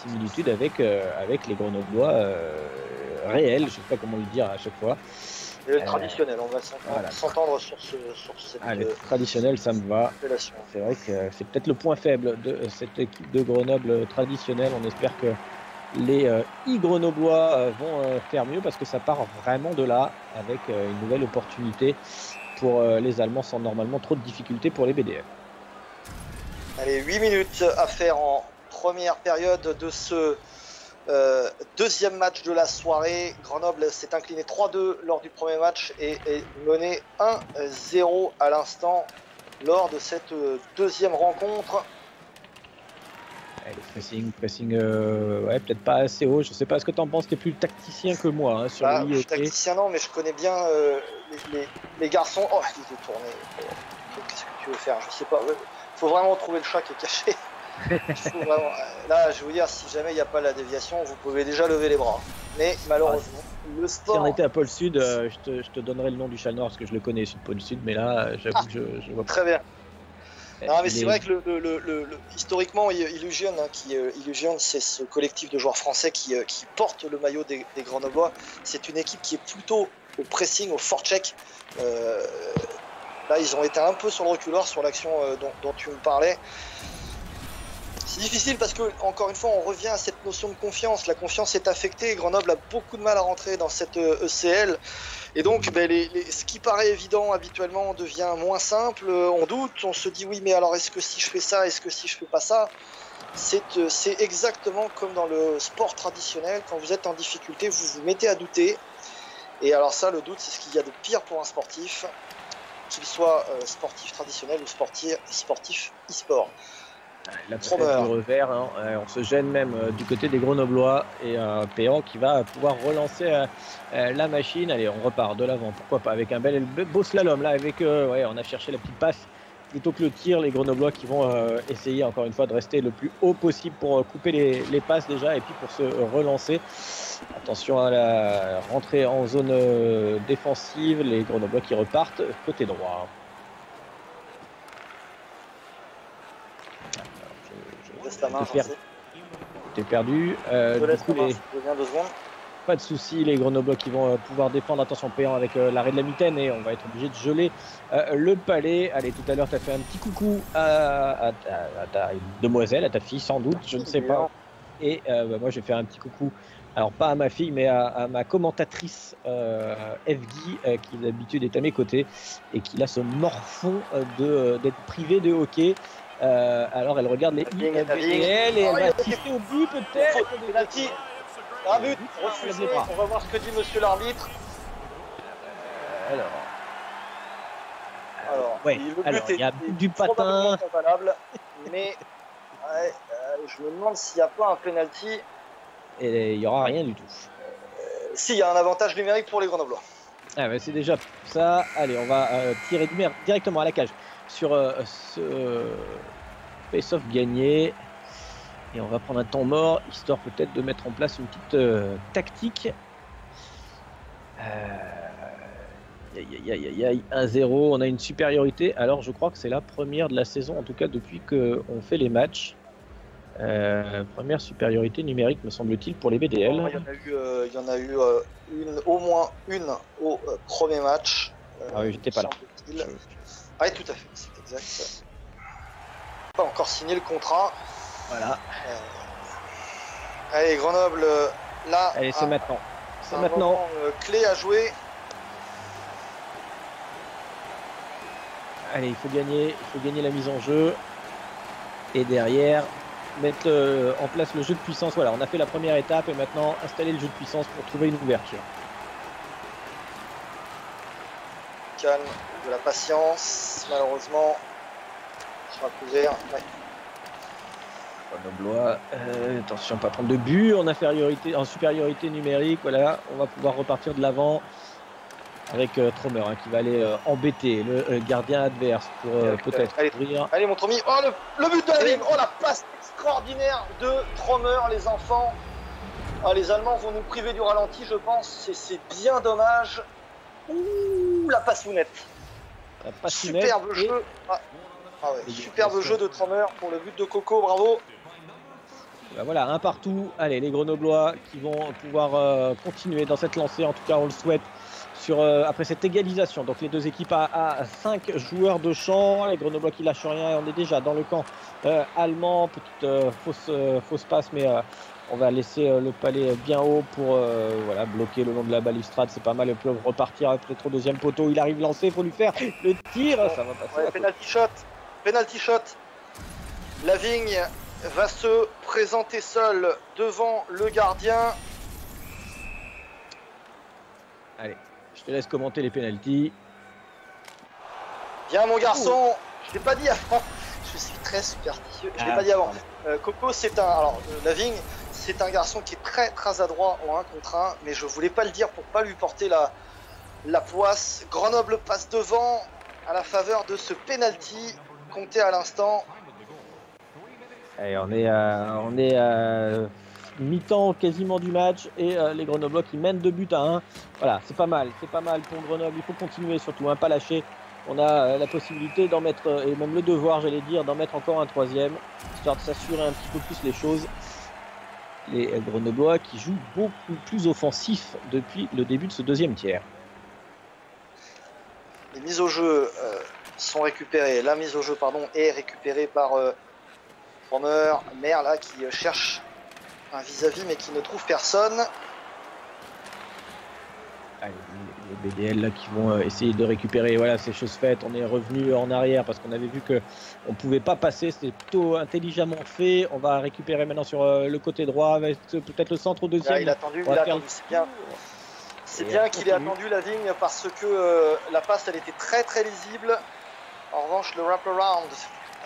similitude avec, euh, avec les Grenoblois euh, réels, je ne sais pas comment le dire à chaque fois. Le traditionnel, on va s'entendre sur, ce, sur cette ah, le traditionnel, ça me va. C'est vrai que c'est peut-être le point faible de cette équipe de Grenoble traditionnelle. On espère que les euh, grenoblois vont faire mieux parce que ça part vraiment de là avec une nouvelle opportunité pour les Allemands sans normalement trop de difficultés pour les BDF. Allez, 8 minutes à faire en première période de ce euh, deuxième match de la soirée. Grenoble s'est incliné 3-2 lors du premier match et est mené 1-0 à l'instant lors de cette euh, deuxième rencontre. le pressing, pressing euh, ouais, peut-être pas assez haut. Je sais pas, ce que tu en penses T'es plus tacticien que moi hein, sur bah, Je suis tacticien, non, mais je connais bien les, les, garçons. Oh, il est tourné. qu'est-ce que tu veux faire? Je sais pas. Il faut vraiment trouver le chat qui est caché. <laughs> Là, je vous dire, si jamais il n'y a pas la déviation, vous pouvez déjà lever les bras. Mais malheureusement, le sport. Si on était à pôle Sud, euh, je, te, je, te, donnerais le nom du chat noir parce que je le connais, Sud Pôle Sud, mais là, j'avoue que je, je, vois pas. Très bien. Non, mais c'est vrai que le, le, le, historiquement, Illusion, hein, qui, euh, Illusion, c'est ce collectif de joueurs français qui, euh, qui porte le maillot des, des Grenoblois. C'est une équipe qui est plutôt au pressing, au forecheck. Euh, là, ils ont été un peu sur le reculoir sur l'action dont, dont, tu me parlais. C'est difficile parce que, encore une fois, on revient à cette notion de confiance. La confiance est affectée. Grenoble a beaucoup de mal à rentrer dans cette ECL. E Et donc, ben, ce qui paraît évident habituellement devient moins simple. On doute, on se dit oui, mais alors est-ce que si je fais ça, est-ce que si je fais pas ça? C'est exactement comme dans le sport traditionnel. Quand vous êtes en difficulté, vous vous mettez à douter. Et alors ça, le doute, c'est ce qu'il y a de pire pour un sportif, qu'il soit euh, sportif traditionnel ou sportif e-sport. La du revers, hein. on se gêne même euh, du côté des Grenoblois et un Péan qui va pouvoir relancer euh, euh, la machine. Allez, on repart de l'avant, pourquoi pas, avec un bel beau slalom là, avec, ouais, on a cherché la petite passe plutôt que le tir. Les Grenoblois qui vont essayer encore une fois de rester le plus haut possible pour couper les, les, passes déjà et puis pour se relancer. Attention à la rentrée en zone défensive, les Grenoblois qui repartent côté droit. T'es perdu. Euh, du coup, les... Pas de soucis, les Grenoblois qui vont euh, pouvoir défendre. Attention, payant avec euh, l'arrêt de la mitaine et on va être obligé de geler euh, le palais. Allez, tout à l'heure, tu as fait un petit coucou à, à, ta demoiselle, à ta fille sans doute, je ne sais pas. Et bah, moi, je vais faire un petit coucou alors pas à ma fille, mais à, à ma commentatrice euh, qui d'habitude est à mes côtés et qui a ce morfon de d'être privée de hockey. Euh, alors elle regarde les et elle, et elle va assister au but peut-être. Un but, refusé. On va voir ce que dit monsieur l'arbitre. Alors. Alors, ouais, il, alors, il y a du patin. Mais ouais, euh, je me demande s'il n'y a pas un penalty. Et il n'y aura rien du tout. Euh, si, il y a un avantage numérique pour les Grenoblois. Ah, bah, c'est déjà ça. Allez, on va euh, tirer directement à la cage sur euh, ce face-off gagné. Et on va prendre un temps mort, histoire peut-être de mettre en place une petite euh, tactique. Euh, 1-0, on a une supériorité. Alors je crois que c'est la première de la saison, en tout cas depuis qu'on fait les matchs. Euh, première supériorité numérique, me semble-t-il, pour les BDL. il y en a eu, euh, il y en a eu euh, une, au moins une au premier match. ah oui, j'étais pas là. Ah, tout à fait, c'est exact. Pas encore signé le contrat. Voilà. Euh... Allez, Grenoble, là. Allez, c'est maintenant. C'est maintenant. Moment, euh, clé à jouer. Allez, il faut gagner, il faut gagner la mise en jeu. Et derrière, mettre euh, en place le jeu de puissance. Voilà, on a fait la première étape et maintenant installer le jeu de puissance pour trouver une ouverture. Calme de la patience, malheureusement. Sera couvert. Ouais. Euh, attention, pas prendre de but en infériorité, en supériorité numérique. Voilà, on va pouvoir repartir de l'avant avec euh, Tromer hein, qui va aller euh, embêter le euh, gardien adverse pour euh, peut-être ouvrir. Allez, mon Tromi. Oh, le, le, but de la ligne. Oh, la passe extraordinaire de Tromer, les enfants. Ah, les Allemands vont nous priver du ralenti, je pense. C'est bien dommage. Ouh, la passe Superbe jeu. Ah. Ah ouais, superbe jeu de pour le but de Coco, bravo. Ben voilà, un partout. Allez, les Grenoblois qui vont pouvoir euh, continuer dans cette lancée, en tout cas on le souhaite, sur, euh, après cette égalisation. Donc les deux équipes à, 5 joueurs de champ, les Grenoblois qui lâchent rien, on est déjà dans le camp euh, allemand, petite fausse, fausse passe, mais on va laisser le palais bien haut pour voilà, bloquer le long de la balustrade. C'est pas mal. Ils peuvent repartir après trop deuxième poteau. Il arrive lancé. Il faut lui faire le tir. Ça va passer. Ouais, penalty shot. Penalty shot. La vigne va se présenter seul devant le gardien. Allez, je te laisse commenter les pénalties. Bien mon garçon, je l'ai pas dit avant. <laughs> Je suis très superstitieux. Je l'ai ah, pas dit avant. Euh, Coco, c'est un. Alors, euh, la vigne, c'est un garçon qui est très très adroit en 1 contre 1, mais je voulais pas le dire pour pas lui porter la, la poisse. Grenoble passe devant. à la faveur de ce penalty compté à l'instant. on est à, on est mi-temps quasiment du match et les Grenoblois qui mènent de buts à 1. Voilà, c'est pas mal, c'est pas mal pour Grenoble. Il faut continuer surtout, hein, pas lâcher. On a la possibilité d'en mettre, et même le devoir, j'allais dire, d'en mettre encore un troisième, histoire de s'assurer un petit peu plus les choses les Grenoblois qui jouent beaucoup plus offensif depuis le début de ce deuxième tiers. Les mises au jeu euh, sont récupérées. La mise au jeu pardon, est récupérée par euh, Romer, là, qui euh, cherche un vis-à-vis mais qui ne trouve personne les BDL là, qui vont euh, essayer de récupérer voilà, ces choses faites. On est revenu en arrière parce qu'on avait vu que on pouvait pas passer. C'était plutôt intelligemment fait. On va récupérer maintenant sur euh, le côté droit avec peut-être le centre au deuxième. il a attendu, il a attendu. C'est bien. C'est bien qu'il ait attendu la vigne parce que euh, la passe elle était très très lisible. En revanche, le wraparound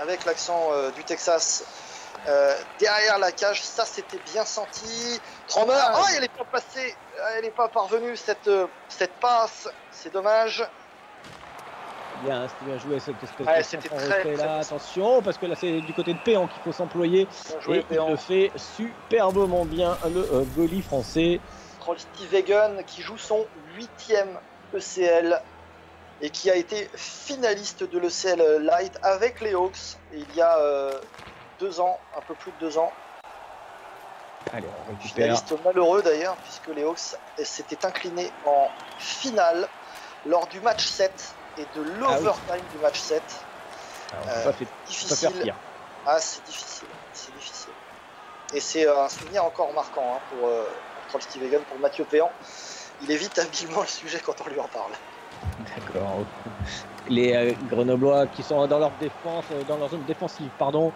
avec l'accent du Texas euh, derrière la cage, ça c'était bien senti. Trommer, oh, elle n'est pas passée, elle n'est pas parvenue cette, euh, cette passe, c'est dommage. Bien, c'était bien joué cette espèce de très, là. Attention, parce que là c'est du côté de Péan qu'il faut s'employer. Et il le fait superbement bien, le euh, goalie français. Troll Steve Hagen qui joue son huitième ECL et qui a été finaliste de l'ECL Light avec les Hawks. il y a deux ans, un peu plus de deux ans. Allez, on récupère. malheureux d'ailleurs, puisque les Hawks s'étaient inclinés en finale lors du match 7 et de l'overtime du match 7. Euh, difficile. Ah, c'est difficile, c'est difficile. Et c'est euh, un souvenir encore marquant hein, pour, euh, pour Steve Egan, pour Mathieu Péan. Il évite habilement le sujet quand on lui en parle. D'accord. Les Grenoblois qui sont dans leur défense, dans leur zone défensive, pardon,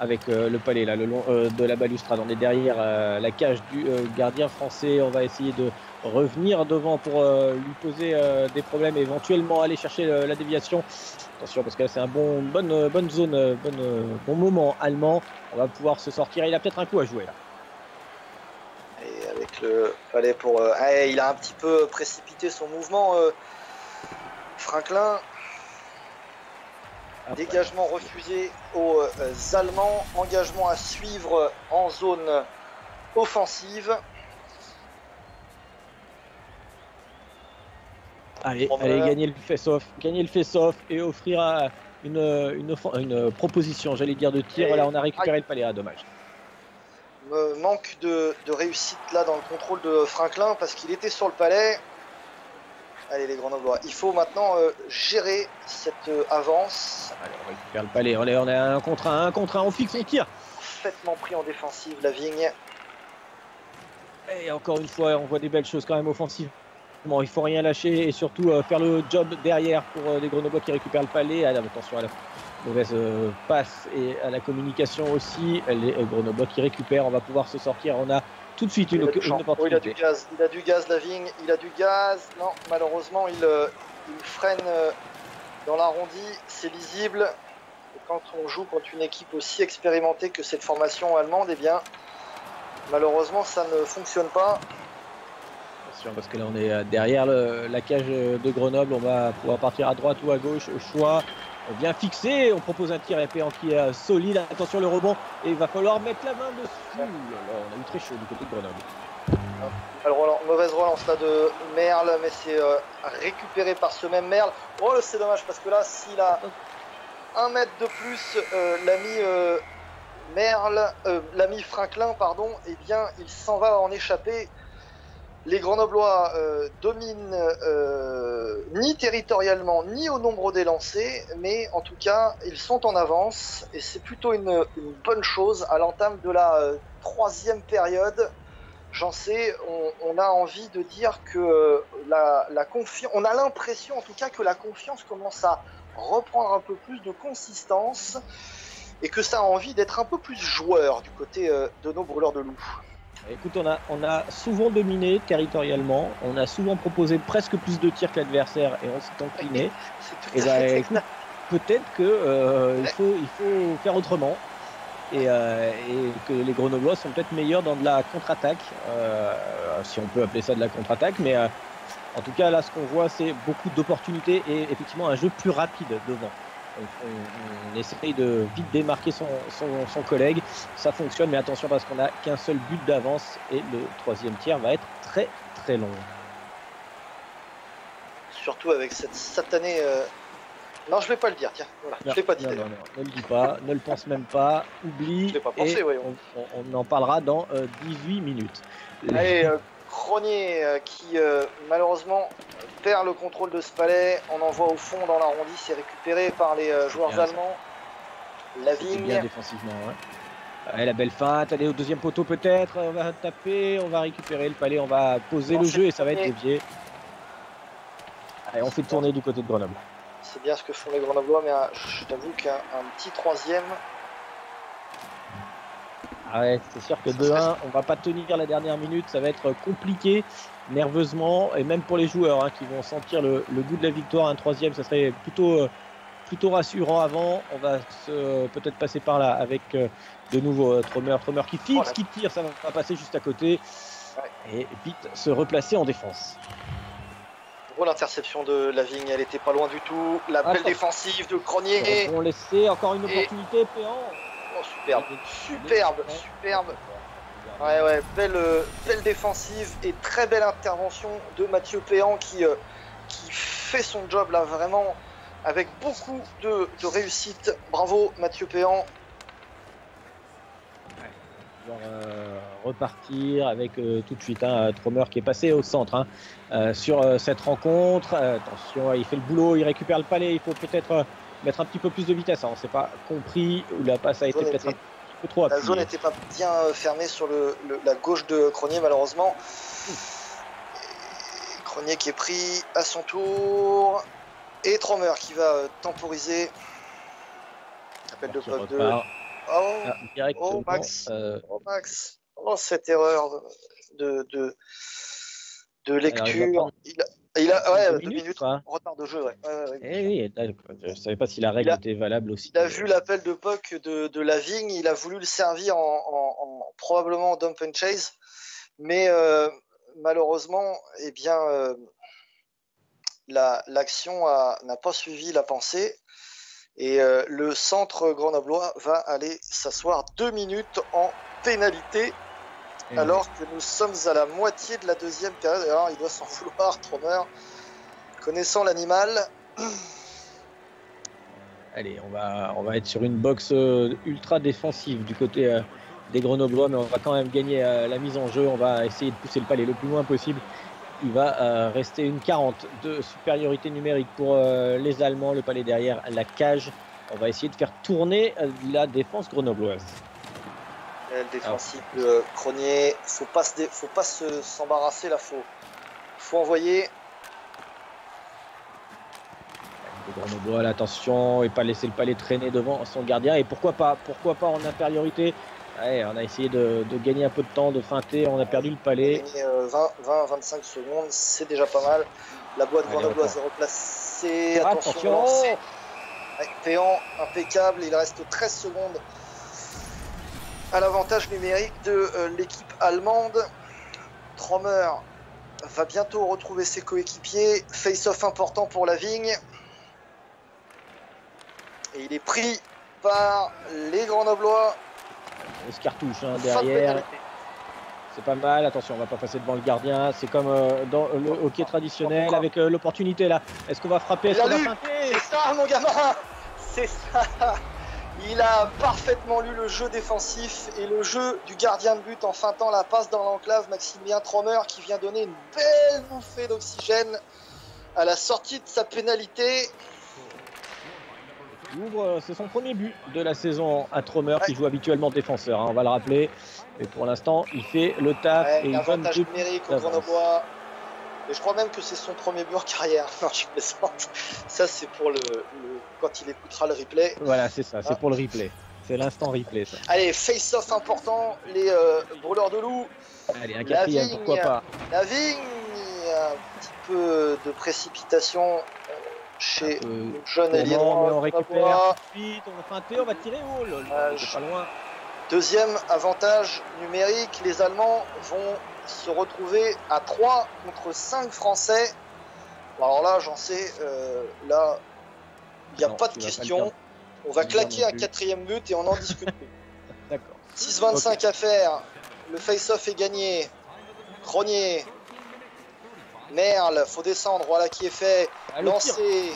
avec euh, le palais là, le long euh, de la balustrade. On est derrière euh, la cage du gardien français. On va essayer de revenir devant pour lui poser des problèmes, éventuellement aller chercher la déviation. Attention parce que c'est un bon bonne bonne zone, bonne, bon moment allemand. On va pouvoir se sortir. Il a peut-être un coup à jouer là. Et avec le palais pour, il a un petit peu précipité son mouvement. Franklin, Dégagement refusé aux euh, Allemands. Engagement à suivre en zone offensive. Allez, allez gagner le face-off, gagner le face-off et offrir une, une, proposition, j'allais dire de tir. Là, on a récupéré le palais, ah, dommage. manque de, de, réussite là dans le contrôle de Franklin parce qu'il était sur le palais. Allez les Grenoblois, il faut maintenant euh, gérer cette euh, avance. Allez, on récupère le palais, on est, un contre un, un contre un, on fixe, on tire. Parfaitement pris en défensive la vigne. Et encore une fois, on voit des belles choses quand même offensives. Bon, il faut rien lâcher et surtout euh, faire le job derrière pour les Grenoblois qui récupèrent le palais. Allez, attention à la mauvaise passe et à la communication aussi. Les Grenoblois qui récupèrent, on va pouvoir se sortir. On a tout de suite une, opportunité. il a du gaz, il a du gaz, la vigne, il a du gaz. Non, malheureusement, il, euh, freine euh, dans l'arrondi, c'est lisible. Et quand on joue contre une équipe aussi expérimentée que cette formation allemande, eh bien, malheureusement, ça ne fonctionne pas. Attention, parce que là, on est euh, derrière la cage de Grenoble. On va pouvoir partir à droite ou à gauche au choix bien fixé. On propose un tir épais qui est solide. Attention le rebond. Et il va falloir mettre la main dessus. on a eu très chaud du côté de Grenoble. Alors, mauvaise relance là de Merle, mais c'est euh, récupéré par ce même Merle. Oh, c'est dommage parce que là, s'il a un mètre de plus, euh, l'ami euh, Merle, l'ami Franklin, pardon, eh bien, il s'en va en échapper. Les Grenoblois euh, dominent euh, ni territorialement ni au nombre des lancers, mais en tout cas ils sont en avance et c'est plutôt une, bonne chose à l'entame de la euh, troisième période. J'en sais, on, a envie de dire que la, confiance, on a l'impression en tout cas que la confiance commence à reprendre un peu plus de consistance et que ça a envie d'être un peu plus joueur du côté de nos brûleurs de loups. Écoute, on a, on a souvent dominé territorialement, on a souvent proposé presque plus de tirs que l'adversaire et on s'est incliné. <laughs> Et bah, peut-être que euh, il, faut, il faut faire autrement et, euh, et que les Grenoblois sont peut-être meilleurs dans de la contre-attaque, euh, si on peut appeler ça de la contre-attaque, mais En tout cas, là, ce qu'on voit, c'est beaucoup d'opportunités et effectivement un jeu plus rapide devant. On, on, essaye de vite démarquer son, son, collègue. Ça fonctionne, mais attention parce qu'on n'a qu'un seul but d'avance et le troisième tiers va être très très long. Surtout avec cette satanée euh, non, je vais pas le dire, tiens. Voilà, je l'ai pas dit. Non, non, ne le dis pas, ne le pense même pas, oublie. Je pas pensé, on, en parlera dans 18 euh, minutes. Allez, euh, Cronier euh, qui malheureusement perd le contrôle de ce palais. On envoie au fond dans l'arrondi, c'est récupéré par les joueurs allemands. La vigne. bien défensivement, ouais. la belle feinte, allez au deuxième poteau peut-être, on va taper, on va récupérer le palais, on va poser le jeu et ça va être dévié. Allez, on fait tourner du côté de Grenoble c'est bien ce que font les Grenoblois, mais euh, je t'avoue qu'un petit troisième. Ah ouais, c'est sûr que 2-1, on va pas tenir la dernière minute, ça va être compliqué nerveusement, et même pour les joueurs hein, qui vont sentir le, goût de la victoire, un troisième, ça serait plutôt, euh, plutôt rassurant avant. On va peut-être passer par là avec euh, de nouveau Tromer, Tromer qui fixe, qui tire, ça va passer juste à côté, et vite se replacer en défense l'interception de la vigne, elle était pas loin du tout. La belle défensive de Cronier. On laissait encore une opportunité, Péan. Oh, superbe, superbe, superbe. Ouais, ouais, belle, belle défensive et très belle intervention de Mathieu Péan qui, euh, qui fait son job là vraiment avec beaucoup de, de réussite. Bravo Mathieu Péan, euh, repartir avec euh, tout de suite un hein, Tromer qui est passé au centre hein. euh, sur cette rencontre. attention, il fait le boulot, il récupère le palais. Il faut peut-être mettre un petit peu plus de vitesse. Hein. On ne s'est pas compris où la passe a été peut-être un trop La zone n'était pas bien fermée sur le, la gauche de Cronier, malheureusement. Cronier qui est pris à son tour. Et Tromer qui va temporiser. Appel de pop de Oh, ah, oh Max. Euh, oh Max. Oh cette erreur de, de, de lecture. il, a, il a, ouais, deux, minutes, minutes retard de jeu. Ouais. Ouais, eh oui, je ne savais pas si la règle était valable aussi. Il a vu l'appel de Puck de, de la vigne, il a voulu le servir en, en, en probablement dump and chase, mais euh, malheureusement, eh bien, euh, l'action n'a pas suivi la pensée. Et euh, le centre grenoblois va aller s'asseoir deux minutes en pénalité, alors que nous sommes à la moitié de la deuxième période. Alors, il doit s'en vouloir, Tromer. Connaissant l'animal. Allez, on va, on va être sur une boxe euh, ultra défensive du côté euh, des Grenoblois, mais on va quand même gagner la mise en jeu. On va essayer de pousser le palais le plus loin possible il va euh, rester une 40 de supériorité numérique pour euh, les Allemands. Le palais derrière la cage. On va essayer de faire tourner euh, la défense grenobloise. Le défensive de Cronier. Faut pas faut pas s'embarrasser là. Faut, faut envoyer. Les Grenoblois, attention et pas laisser le palais traîner devant son gardien. Et pourquoi pas, pourquoi pas en infériorité? On a essayé de, gagner un peu de temps, de feinter, on a perdu le palais. 20-25 euh, secondes, c'est déjà pas mal. La boîte grenobloise est replacée. Attention, Péan, impeccable, il reste 13 secondes à l'avantage numérique de euh, l'équipe allemande. Trommer va bientôt retrouver ses coéquipiers. Face-off important pour la vigne. Et il est pris par les Grenoblois cartouche hein, derrière. C'est pas mal, attention, on va pas passer devant le gardien. C'est comme euh, dans le hockey traditionnel avec euh, l'opportunité là. Est-ce qu'on va frapper? Est-ce qu'on va C'est ça, mon gamin C'est ça Il a parfaitement lu le jeu défensif et le jeu du gardien de but en feintant la passe dans l'enclave. Maximilien Tromer qui vient donner une belle bouffée d'oxygène à la sortie de sa pénalité. Euh, c'est son premier but de la saison à Tromer qui joue habituellement défenseur, hein, on va le rappeler. Mais pour l'instant, il fait le taf et il avantage numérique au Grenoble. Et je crois même que c'est son premier but en carrière. <laughs> Non, je plaisante. Ça, c'est pour le, quand il écoutera le replay. Voilà, c'est ça, c'est ah. pour le replay. C'est l'instant replay, ça. Allez, face-off important, les euh, brûleurs de loup. Allez, un quatrième, pourquoi pas. La vigne, un petit peu de précipitation chez le jeune allié On récupère vite, on va feinter, on va tirer. Oh là pas loin. Deuxième avantage numérique, les Allemands vont se retrouver à 3 contre 5 Français. Alors là, j'en sais, euh, là, il n'y a Non, pas de pas question. On va claquer un quatrième but et on n'en discute plus. <laughs> D'accord. 6-25 à faire. Le face-off est gagné. Cronier. Merle, faut descendre. Voilà qui est fait. Ah. Lancé.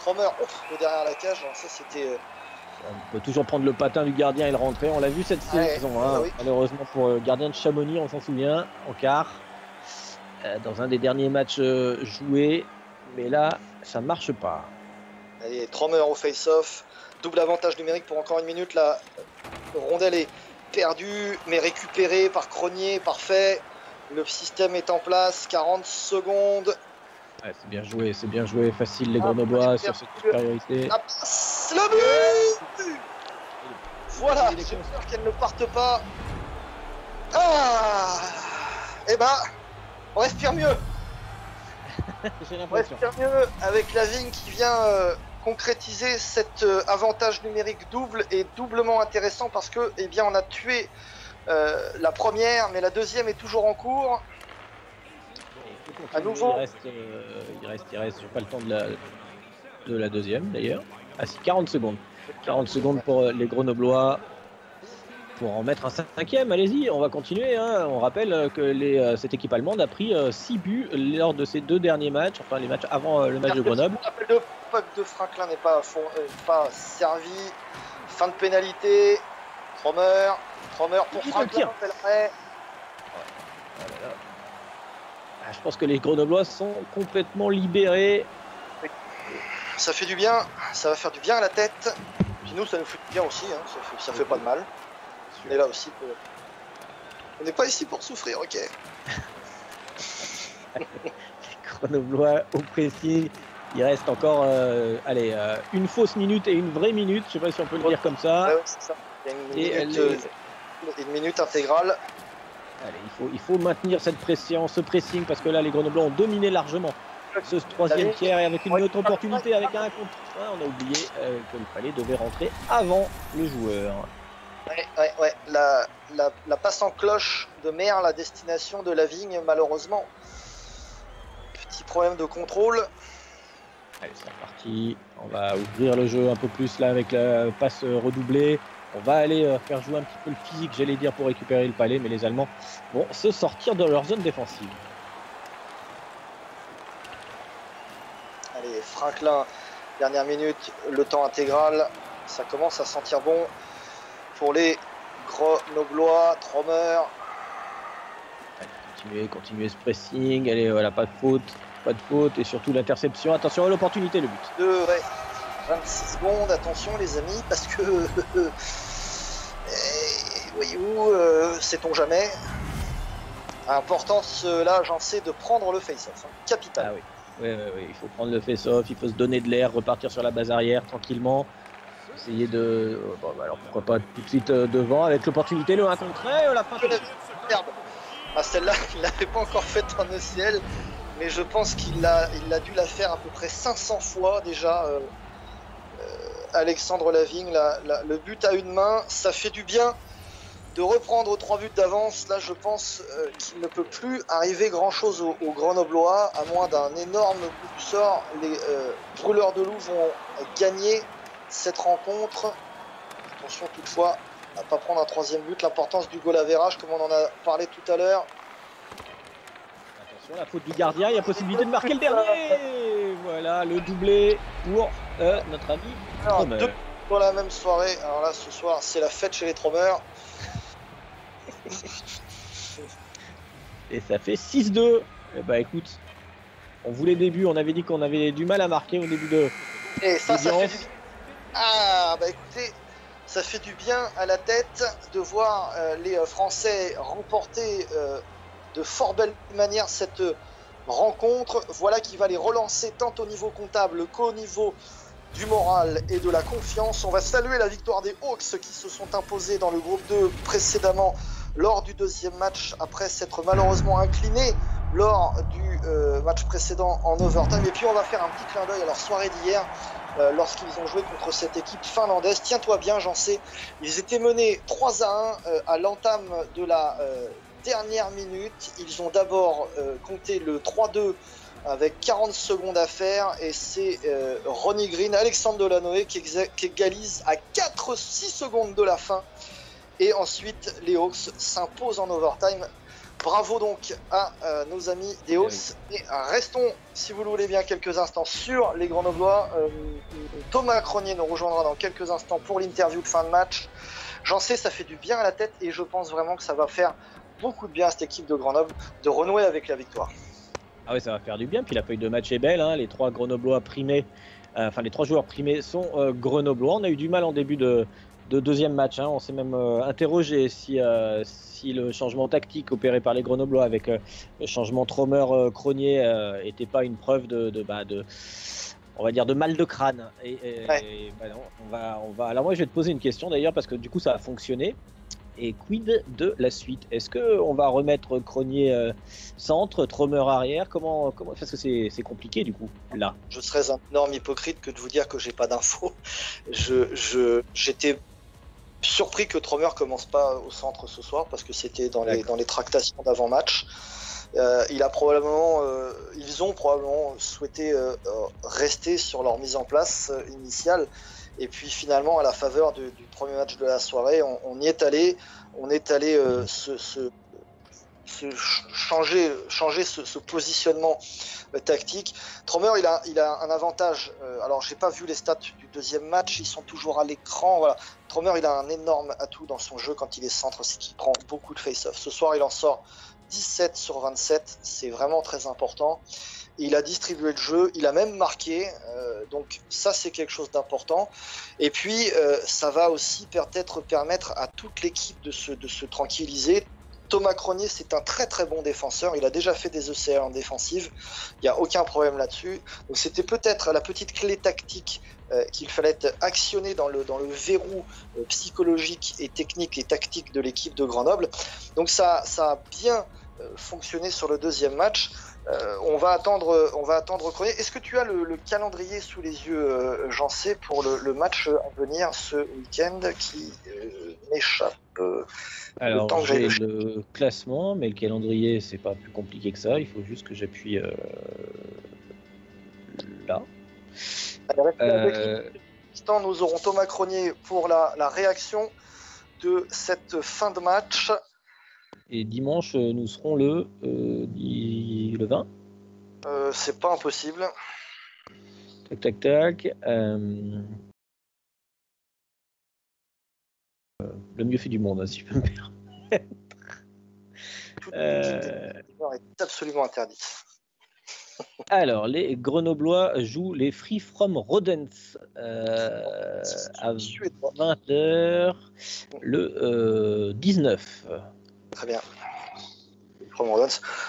Cromer, ouf, le derrière la cage. Ça, c'était. euh, On peut toujours prendre le patin du gardien et le rentrer. On l'a vu cette Ouais, saison, hein. oui. malheureusement pour le gardien de Chamonix, on s'en souvient, en quart, euh, dans un des derniers matchs euh, joués. Mais là, ça marche pas. Allez, Tromer au face-off. Double avantage numérique pour encore une minute. La rondelle est perdue, mais récupérée par Cronier. Parfait. Le système est en place. 40 secondes. Ouais, c'est bien joué, c'est bien joué, facile les Ah, Grenoblois sur cette supériorité. La passe, le but Voilà, j'ai peur qu'elle ne parte pas. Ah Eh ben, on respire mieux. <laughs> J'ai On respire mieux avec la vigne qui vient euh, concrétiser cet euh, avantage numérique double et doublement intéressant parce que, eh bien, on a tué euh, la première, mais la deuxième est toujours en cours. À nouveau. Il reste, euh, il reste, il reste, pas le temps de la, de la deuxième d'ailleurs. Ah si, 40 secondes. 40 secondes pour les Grenoblois. Pour en mettre un cinquième, allez-y, on va continuer. hein. On rappelle euh, que les, euh, cette équipe allemande a pris 6 buts lors de ces deux derniers matchs, enfin les matchs avant euh, le match de Grenoble. De puck de Franklin n'est pas, euh, servi. Fin de pénalité. Tromer. Tromer pour le Franklin. Ah, je pense que les Grenoblois sont complètement libérés. Ça fait du bien. Ça va faire du bien à la tête. Puis nous, ça nous fait du bien aussi. hein. Ça, fait, ça fait pas de mal. On est là aussi pour. On n'est pas ici pour souffrir, ok. <laughs> Grenoblois au pressing. Il reste encore euh, allez, euh, une fausse minute et une vraie minute. Je sais pas si on peut le dire comme ça. Ouais, ouais, c'est ça. Il y a une Et elle minute, est- euh, une minute intégrale. Allez, il, faut, il faut maintenir cette pression, ce pressing, parce que là, les Grenoblois ont dominé largement ce troisième tiers et avec une autre opportunité, avec un contre un, on a oublié euh, que le palais devait rentrer avant le joueur. Ouais, ouais, ouais. La, la, la passe en cloche de Merle à destination de la vigne, malheureusement. Petit problème de contrôle. Allez, c'est reparti. On va ouvrir le jeu un peu plus là avec la passe euh, redoublée. On va aller euh, faire jouer un petit peu le physique, j'allais dire, pour récupérer le palais, mais les Allemands vont se sortir de leur zone défensive. Allez, Franklin, dernière minute, le temps intégral. Ça commence à sentir bon pour les Grenoblois. Allez, continuez, continuez ce pressing. Allez, voilà, pas de faute, pas de faute, et surtout l'interception. Attention à l'opportunité, le but. de ouais, 26 secondes, attention les amis, parce que <laughs> eh, voyez-vous, euh, sait-on jamais. Importance euh, là, j'en sais, de prendre le face-off, hein. capital. Ah oui. Ouais, ouais, il faut prendre le face-off, il faut se donner de l'air, repartir sur la base arrière tranquillement. Essayer de. euh, bah, alors pourquoi pas tout de suite euh, devant avec l'opportunité, le 1 contre 1, la fin. Merde. Ah, celle-là, <laughs> il l'avait pas encore faite en ECL, mais je pense qu'il a, il a dû la faire à peu près 500 fois déjà. euh, euh, Alexandre Lavigne, la- la- le but à une main, ça fait du bien de reprendre trois buts d'avance. Là, je pense euh, qu'il ne peut plus arriver grand-chose aux, aux Grenoblois, à moins d'un énorme coup du sort. Les euh, brûleurs de loup vont gagner cette rencontre. Attention toutefois à pas prendre un troisième but. L'importance du goal à verrage, comme on en a parlé tout à l'heure. Attention, la faute du gardien, il y a possibilité de marquer le dernier. Voilà, le doublé pour euh, notre ami Alors, deux dans la même soirée. Alors là, ce soir, c'est la fête chez les Tromers. <laughs> Et ça fait 6-2. Eh bah écoute, on voulait début, on avait dit qu'on avait du mal à marquer au début de. Et ça, fait Ah, bah écoutez, ça fait du bien à la tête de voir euh, les euh, Français remporter euh, de fort belle manière cette rencontre. Voilà qui va les relancer tant au niveau comptable qu'au niveau du moral et de la confiance. On va saluer la victoire des Hawks qui se sont imposés dans le groupe 2 précédemment lors du deuxième match après s'être malheureusement inclinés lors du match précédent en overtime. Et puis on va faire un petit clin d'œil à leur soirée d'hier euh, lorsqu'ils ont joué contre cette équipe finlandaise. Tiens-toi bien, j'en sais. Ils étaient menés 3 à 1 euh, à l'entame de la euh, dernière minute. Ils ont d'abord compté le 3-2 avec 40 secondes à faire et c'est Ronnie Green, Alexandre Delanoë qui, qui égalise à 4-6 secondes de la fin. Et ensuite, les Hawks s'imposent en overtime Bravo donc à euh, nos amis Hawks. Et euh, restons, si vous le voulez bien, quelques instants sur les Grenoblois. Euh, Thomas Cronier nous rejoindra dans quelques instants pour l'interview de fin de match. J'en sais, ça fait du bien à la tête et je pense vraiment que ça va faire beaucoup de bien à cette équipe de Grenoble de renouer avec la victoire. Ah oui, ça va faire du bien. Puis la feuille de match est belle. Hein. Les trois Grenoblois primés, enfin les trois joueurs primés sont Grenoblois. On a eu du mal en début de, deuxième match. Hein. On s'est même interrogé si si le changement tactique opéré par les Grenoblois avec euh, le changement Tromer-Cronier euh, n'était pas une preuve de, bah, de, on va dire de mal de crâne. Et, bah on va, on va. Alors moi, je vais te poser une question d'ailleurs parce que du coup, ça a fonctionné. Et quid de la suite? Est-ce que on va remettre Cronier euh, centre, Tromer arrière? Comment, comment Parce que c'est compliqué du coup là. Je serais un énorme hypocrite que de vous dire que j'ai pas d'infos. <laughs> Je, j'étais surpris que Tromer commence pas au centre ce soir parce que c'était dans les, dans les tractations d'avant-match. Euh, il a probablement, euh, ils ont probablement souhaité euh, rester sur leur mise en place initiale. Et puis finalement, à la faveur du, premier match de la soirée, on, y est allé. On est allé se, changer, changer ce, positionnement tactique. Tromer, il a, il a un avantage. alors, j'ai pas vu les stats du deuxième match. Ils sont toujours à l'écran. Tromer, il a un énorme atout dans son jeu quand il est centre, c'est qu'il prend beaucoup de face-off. Ce soir, il en sort 17 sur 27, c'est vraiment très important. Il a distribué le jeu, il a même marqué, euh, donc ça c'est quelque chose d'important. Et puis euh, ça va aussi peut-être permettre à toute l'équipe de se, de se tranquilliser, Thomas Cronier, c'est un très très bon défenseur. Il a déjà fait des ECR en défensive. Il n'y a aucun problème là-dessus. Donc c'était peut-être la petite clé tactique euh, qu'il fallait actionner dans le, dans le verrou euh, psychologique et technique et tactique de l'équipe de Grenoble. Donc ça, ça a bien euh, fonctionné sur le deuxième match. On va attendre, on va attendre Cronier. Est-ce que tu as le, calendrier sous les yeux, j'en sais, pour le, match à venir ce week-end qui m'échappe alors, j'ai le classement, mais le calendrier, c'est pas plus compliqué que ça. Il faut juste que j'appuie euh, là. Euh, nous aurons Thomas Cronier pour la, réaction de cette fin de match? Et dimanche, nous serons le, euh, le 20 C'est pas impossible. Tac, tac, tac. le mieux fait du monde, hein, si je peux me permettre. euh... est absolument interdite. <laughs> Alors, les Grenoblois jouent les Free From Rodents euh, à 20h le 19. Euh, Très bien.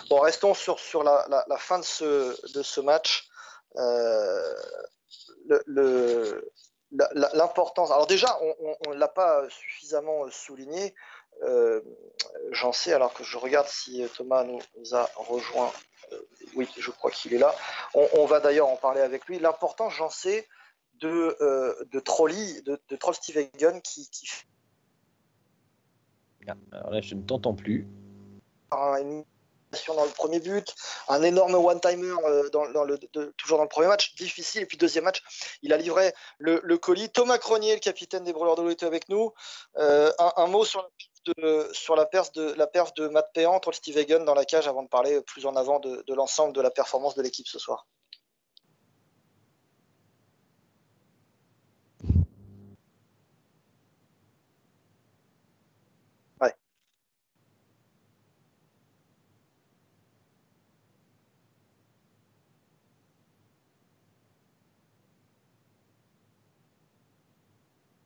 Bon, restons sur, sur la, la, fin de ce, de ce match. Euh, l'importance. Alors déjà, on ne l'a pas suffisamment souligné. Euh, j'en sais, alors que je regarde si Thomas nous a rejoint. Euh, oui, je crois qu'il est là. On, va d'ailleurs en parler avec lui. L'importance, j'en sais, de, euh, de Trolli, de, de Troll Steve qui, qui... Ah, alors là, je ne t'entends plus but, un énorme one-timer euh, toujours dans le premier match, difficile. Et puis deuxième match, il a livré le, colis. Thomas Cronier, le capitaine des Brûleurs de l'eau, avec nous. Euh, un, mot sur, la, perf de, Matt Péan entre Steve Hagen dans la cage avant de parler plus en avant de l'ensemble de la performance de l'équipe ce soir.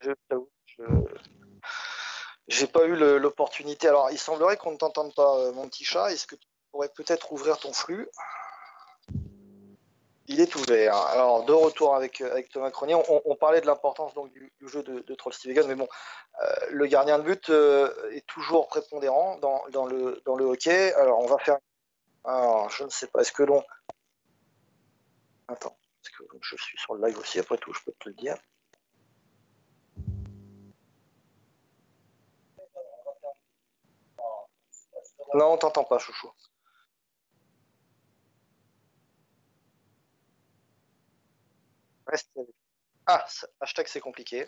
Je j'ai pas eu l'opportunité. Alors, il semblerait qu'on ne t'entende pas, euh, mon petit chat. Est-ce que tu pourrais peut-être ouvrir ton flux? Il est ouvert. Alors, de retour avec, euh, avec Thomas Cronier, on, parlait de l'importance du, jeu de, de Troll mais bon, euh, le gardien de but est toujours prépondérant dans, dans, le, dans le hockey. Alors, on va faire. Alors, je ne sais pas. Est-ce que l'on. Attends, parce que je suis sur le live aussi, après tout, je peux te le dire. Non, on t'entend pas, chouchou. Ah, hashtag c'est compliqué.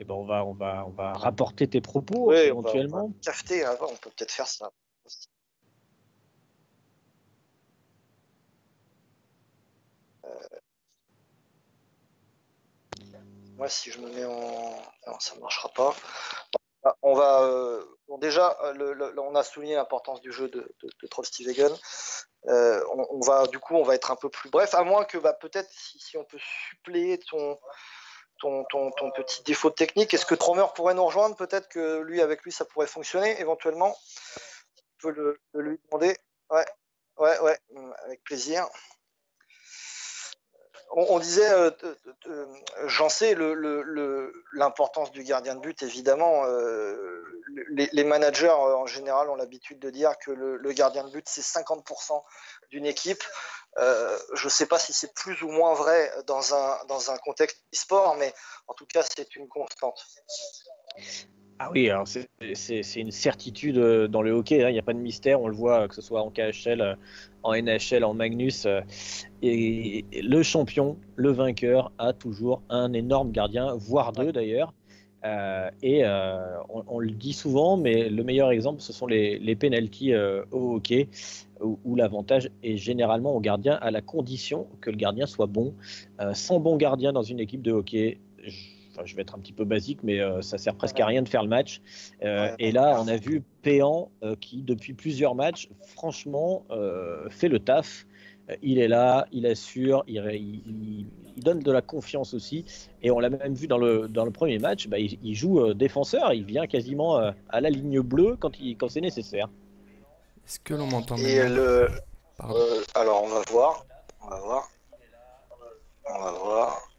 Eh ben on va, on va, on va rapporter tes propos éventuellement. On va, cafeter avant, on peut peut-être faire ça. Euh, moi, si je me mets en. Non, ça ne marchera pas. Ah, on va. Euh, déjà, le, on a souligné l'importance du jeu de, de, de euh, on, va du coup, on va être un peu plus bref, à moins que bah, peut-être si, on peut suppléer ton, ton, ton, petit défaut de technique. Est-ce que Tromer pourrait nous rejoindre? Peut-être que lui, avec lui, ça pourrait fonctionner éventuellement. On peut le, lui demander. Ouais, ouais, ouais, avec plaisir on, disait, euh, j'en sais l'importance du gardien de but, évidemment. Euh, les, managers, euh, en général, ont l'habitude de dire que le, gardien de but, c'est 50% d'une équipe. je ne sais pas si c'est plus ou moins vrai dans un, dans un contexte e-sport, mais en tout cas, c'est une constante. Ah oui, alors c'est une certitude euh, dans le hockey, hein. il n'y a pas de mystère, on le voit que ce soit en KHL, euh, en NHL, en Magnus. Euh, et le champion, le vainqueur, a toujours un énorme gardien, voire deux d'ailleurs. et on, le dit souvent, mais le meilleur exemple, ce sont les, les penalties au hockey, où, l'avantage est généralement au gardien, à la condition que le gardien soit bon. sans bon gardien dans une équipe de hockey, je vais être un petit peu basique, mais euh, ça sert presque à rien de faire le match. Euh, et là, on a vu Péan euh, qui, depuis plusieurs matchs, franchement, fait le taf. Il est là, il assure, il, donne de la confiance aussi. Et on l'a même vu dans le, dans le premier match, bah, il, joue défenseur, il vient quasiment à la ligne bleue quand, quand c'est nécessaire. Est-ce que l'on m'entend bien le... Alors, on va voir. On va voir. On va voir.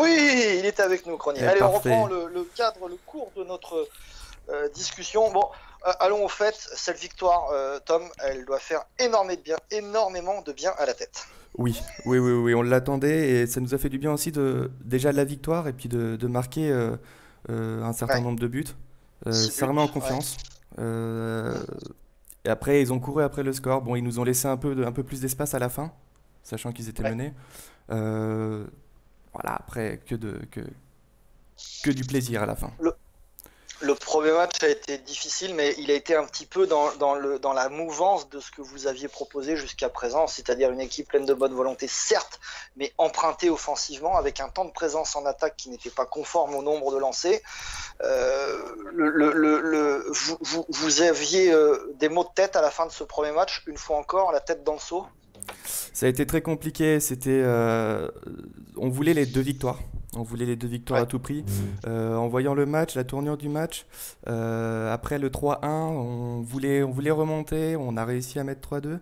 Oui, il est avec nous, Chronique. Allez, on reprend le, cadre, le cours de notre euh, discussion. Bon, euh, allons au fait. Cette victoire, euh, Tom, elle doit faire énormément de bien, énormément de bien à la tête. Oui, oui, oui, oui, on l'attendait et ça nous a fait du bien aussi de déjà la victoire et puis de, marquer un certain nombre de buts. ça remet en confiance. et après, ils ont couru après le score. Bon, ils nous ont laissé un peu, un peu plus d'espace à la fin, sachant qu'ils étaient menés voilà, après, que, du plaisir à la fin. Le, premier match a été difficile, mais il a été un petit peu dans, la mouvance de ce que vous aviez proposé jusqu'à présent, c'est-à-dire une équipe pleine de bonne volonté, certes, mais empruntée offensivement, avec un temps de présence en attaque qui n'était pas conforme au nombre de lancers. Euh, vous, aviez euh, des mots de tête à la fin de ce premier match, une fois encore, la tête dans le ça a été très compliqué. C'était, euh, on voulait les deux victoires. On voulait les deux victoires à tout prix. Euh, en voyant le match, la tournure du match, euh, après le 3-1, on voulait, on voulait remonter. On a réussi à mettre 3-2.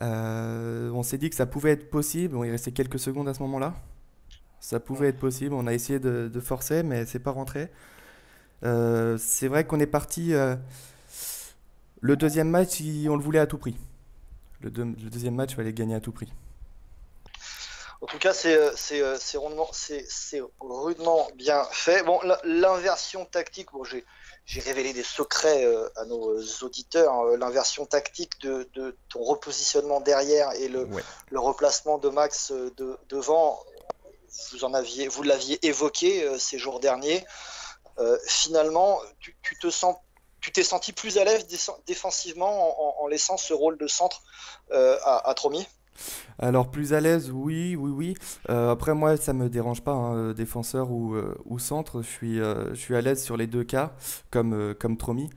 on s'est dit que ça pouvait être possible. il restait quelques secondes à ce moment-là. Ça pouvait être possible. On a essayé de, forcer, mais c'est pas rentré. c'est vrai qu'on est parti. le deuxième match, on le voulait à tout prix le, deuxième match, il fallait gagner à tout prix. En tout cas, c'est euh, euh, rudement, bien fait. Bon, l'inversion tactique, bon, j'ai révélé des secrets euh, à nos auditeurs. Hein. L'inversion tactique de, ton repositionnement derrière et le, replacement de Max devant, vous en aviez, vous l'aviez évoqué ces jours derniers. finalement, tu, tu, te sens tu t'es senti plus à l'aise défensivement en, laissant ce rôle de centre euh, à, Tromi alors plus à l'aise, oui, oui, oui. Euh, après moi, ça me dérange pas, hein, euh, défenseur ou, ou, centre. Je suis, je suis à l'aise sur les deux cas, comme, comme Tromi.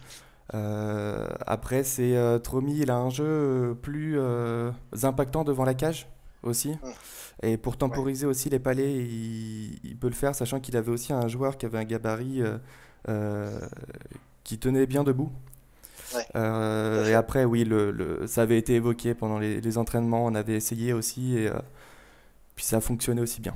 après, c'est Tromi, il a un jeu plus impactant devant la cage aussi. Mmh. Et pour temporiser aussi les palais, il, il, peut le faire, sachant qu'il avait aussi un joueur qui avait un gabarit qui tenait bien debout. Euh, et après, oui, le, ça avait été évoqué pendant les, entraînements, on avait essayé aussi, et euh, puis ça a fonctionné aussi bien.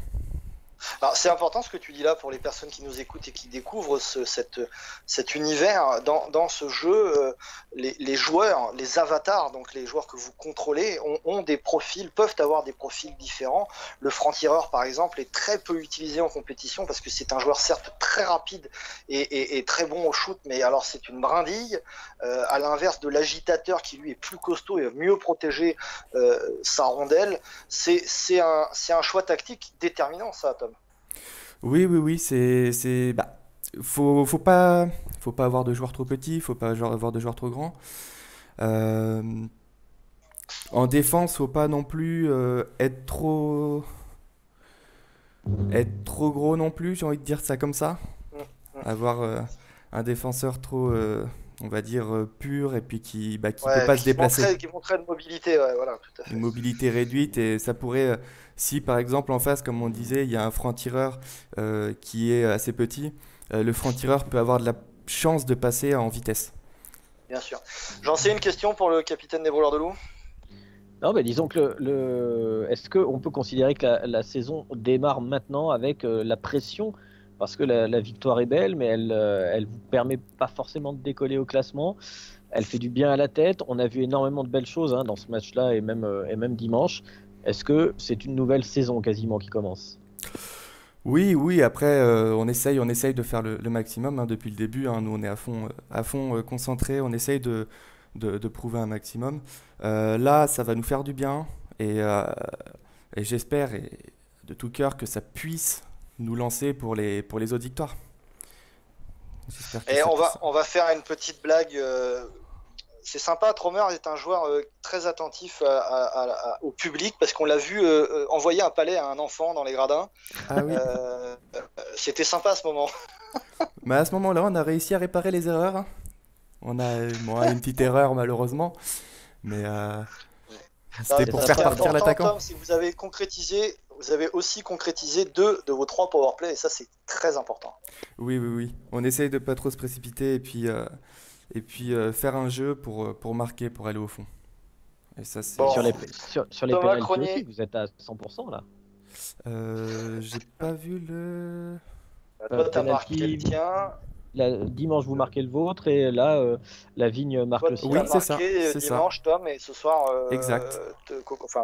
C'est important ce que tu dis là pour les personnes qui nous écoutent et qui découvrent ce, cet univers. Dans, dans ce jeu, euh, les, les, joueurs, les avatars, donc les joueurs que vous contrôlez, ont, des profils, peuvent avoir des profils différents. Le franc-tireur, par exemple, est très peu utilisé en compétition parce que c'est un joueur certes très rapide et, très bon au shoot, mais alors c'est une brindille. Euh, à l'inverse de l'agitateur qui lui est plus costaud et mieux protéger euh, sa rondelle, c'est un, un choix tactique déterminant ça, Tom. Oui, oui, oui, c'est. c'est bah, faut, faut, pas, faut pas avoir de joueurs trop petits, faut pas avoir de joueurs trop grands. Euh, en défense, faut pas non plus euh, être trop. être trop gros non plus, j'ai envie de dire ça comme ça. Avoir euh, un défenseur trop. on va dire pur et puis qui bah, qui peut pas se déplacer. qui montrait une mobilité, ouais, voilà, tout à fait. Une mobilité réduite et ça pourrait si par exemple en face, comme on disait, il y a un franc-tireur euh, qui est assez petit, euh, le franc-tireur peut avoir de la chance de passer en vitesse. Bien sûr. J'en sais une question pour le capitaine des voleurs de loup non, mais disons que le, est-ce qu'on peut considérer que la, saison démarre maintenant avec euh, la pression? Parce que la, victoire est belle, mais elle ne vous permet pas forcément de décoller au classement. Elle fait du bien à la tête. On a vu énormément de belles choses hein, dans ce match-là et même, et même dimanche. Est-ce que c'est une nouvelle saison quasiment qui commence? Oui, oui, après, euh, on, essaye, on essaye de faire le, maximum hein, depuis le début. Hein. nous, on est à fond, à fond euh, concentrés, on essaye de, de, prouver un maximum. Euh, là, ça va nous faire du bien et, et j'espère de tout cœur que ça puisse nous lancer pour les, pour les autres victoires. Et on va, on va faire une petite blague c'est sympa. Tromer est un joueur euh, très attentif au public parce qu'on l'a vu euh, euh, envoyer un palais à un enfant dans les gradins. Ah c'était sympa à ce moment. Mais <laughs> à ce moment-là, on a réussi à réparer les erreurs. On a une petite erreur malheureusement, mais c'était pour faire partir l'attaquant. Si vous avez concrétisé, vous avez aussi concrétisé deux de vos trois powerplays et ça c'est très important. Oui, oui, oui. On essaye de pas trop se précipiter et puis et puis euh, faire un jeu pour, euh, pour marquer, pour aller au fond. Et ça, c'est... sur les, sur, sur les pénalties vous êtes à 100% là euh, J'ai pas vu le. Bah, toi, t'as marqué le tien. La, dimanche, vous marquez le vôtre et là, la vigne marque le sien. Oui, c'est ça. C'est dimanche, Tom, et ce soir, exact. enfin,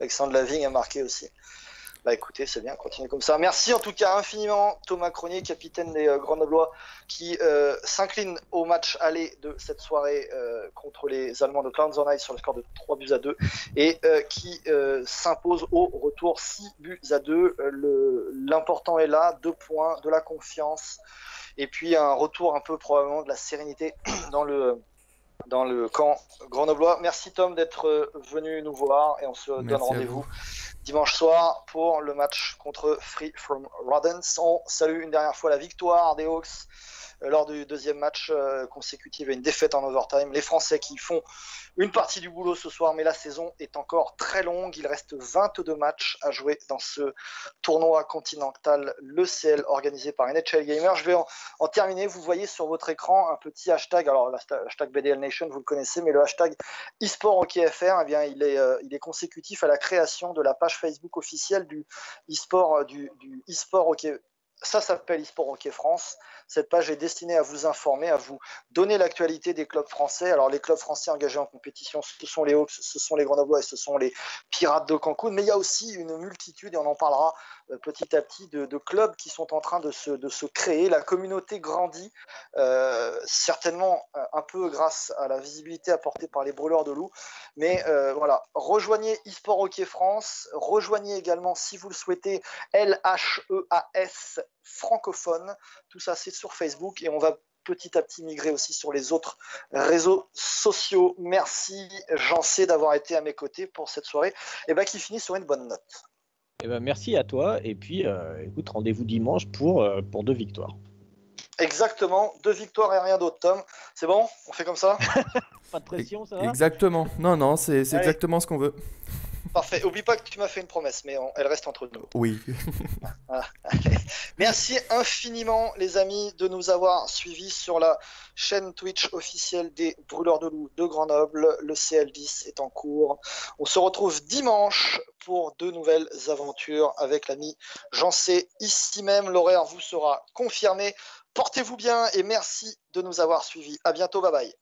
Alexandre Lavigne a marqué aussi. Bah écoutez, c'est bien, continuez comme ça. Merci en tout cas infiniment Thomas Cronier, capitaine des euh, Grenoblois, qui euh, s'incline au match aller de cette soirée euh, contre les Allemands de Clowns sur le score de 3 buts à 2 et qui s'impose au retour 6 buts à 2. L'important est là, deux points, de la confiance et puis un retour un peu probablement de la sérénité <clears throat> dans le dans le camp grenoblois. Merci Tom d'être venu nous voir et on se donne rendez-vous dimanche soir pour le match contre Free From Rodents. On salue une dernière fois la victoire des Hawks lors du deuxième match euh, consécutif et une défaite en overtime. Les Français qui font une partie du boulot ce soir, mais la saison est encore très longue. Il reste 22 matchs à jouer dans ce tournoi continental, le CL organisé par NHL Gamer. Je vais en, terminer. Vous voyez sur votre écran un petit hashtag. Alors, le hashtag BDL Nation, vous le connaissez, mais le hashtag eSport OKFR, eh il est, euh, il est consécutif à la création de la page Facebook officielle du eSport, du, ça s'appelle eSport Hockey France. Cette page est destinée à vous informer, à vous donner l'actualité des clubs français. Alors, les clubs français engagés en compétition, ce sont les Hawks, ce sont les Grenoblois et ce sont les Pirates de Cancun. Mais il y a aussi une multitude, et on en parlera petit à petit, de, clubs qui sont en train de se, créer. La communauté grandit, euh, certainement euh, un peu grâce à la visibilité apportée par les brûleurs de loups. Mais voilà, rejoignez eSport Hockey France. Rejoignez également, si vous le souhaitez, LHEAS francophone. Tout ça, c'est sur Facebook et on va petit à petit migrer aussi sur les autres réseaux sociaux. Merci Jean d'avoir été à mes côtés pour cette soirée et ben, qui finit sur une bonne note. Et eh ben, merci à toi et puis euh, écoute, rendez-vous dimanche pour, euh, pour deux victoires. Exactement, deux victoires et rien d'autre, Tom. C'est bon? On fait comme ça? <laughs> Pas de pression, ça va? Exactement. Non, non, c'est exactement ce qu'on veut. Parfait. Oublie pas que tu m'as fait une promesse, mais elle reste entre nous. Oui. <laughs> <laughs> Merci infiniment, les amis, de nous avoir suivis sur la chaîne Twitch officielle des Brûleurs de Loups de Grenoble. Le CL10 est en cours. On se retrouve dimanche pour de nouvelles aventures avec l'ami sais ici même. L'horaire vous sera confirmé. Portez-vous bien et merci de nous avoir suivis. À bientôt. Bye bye.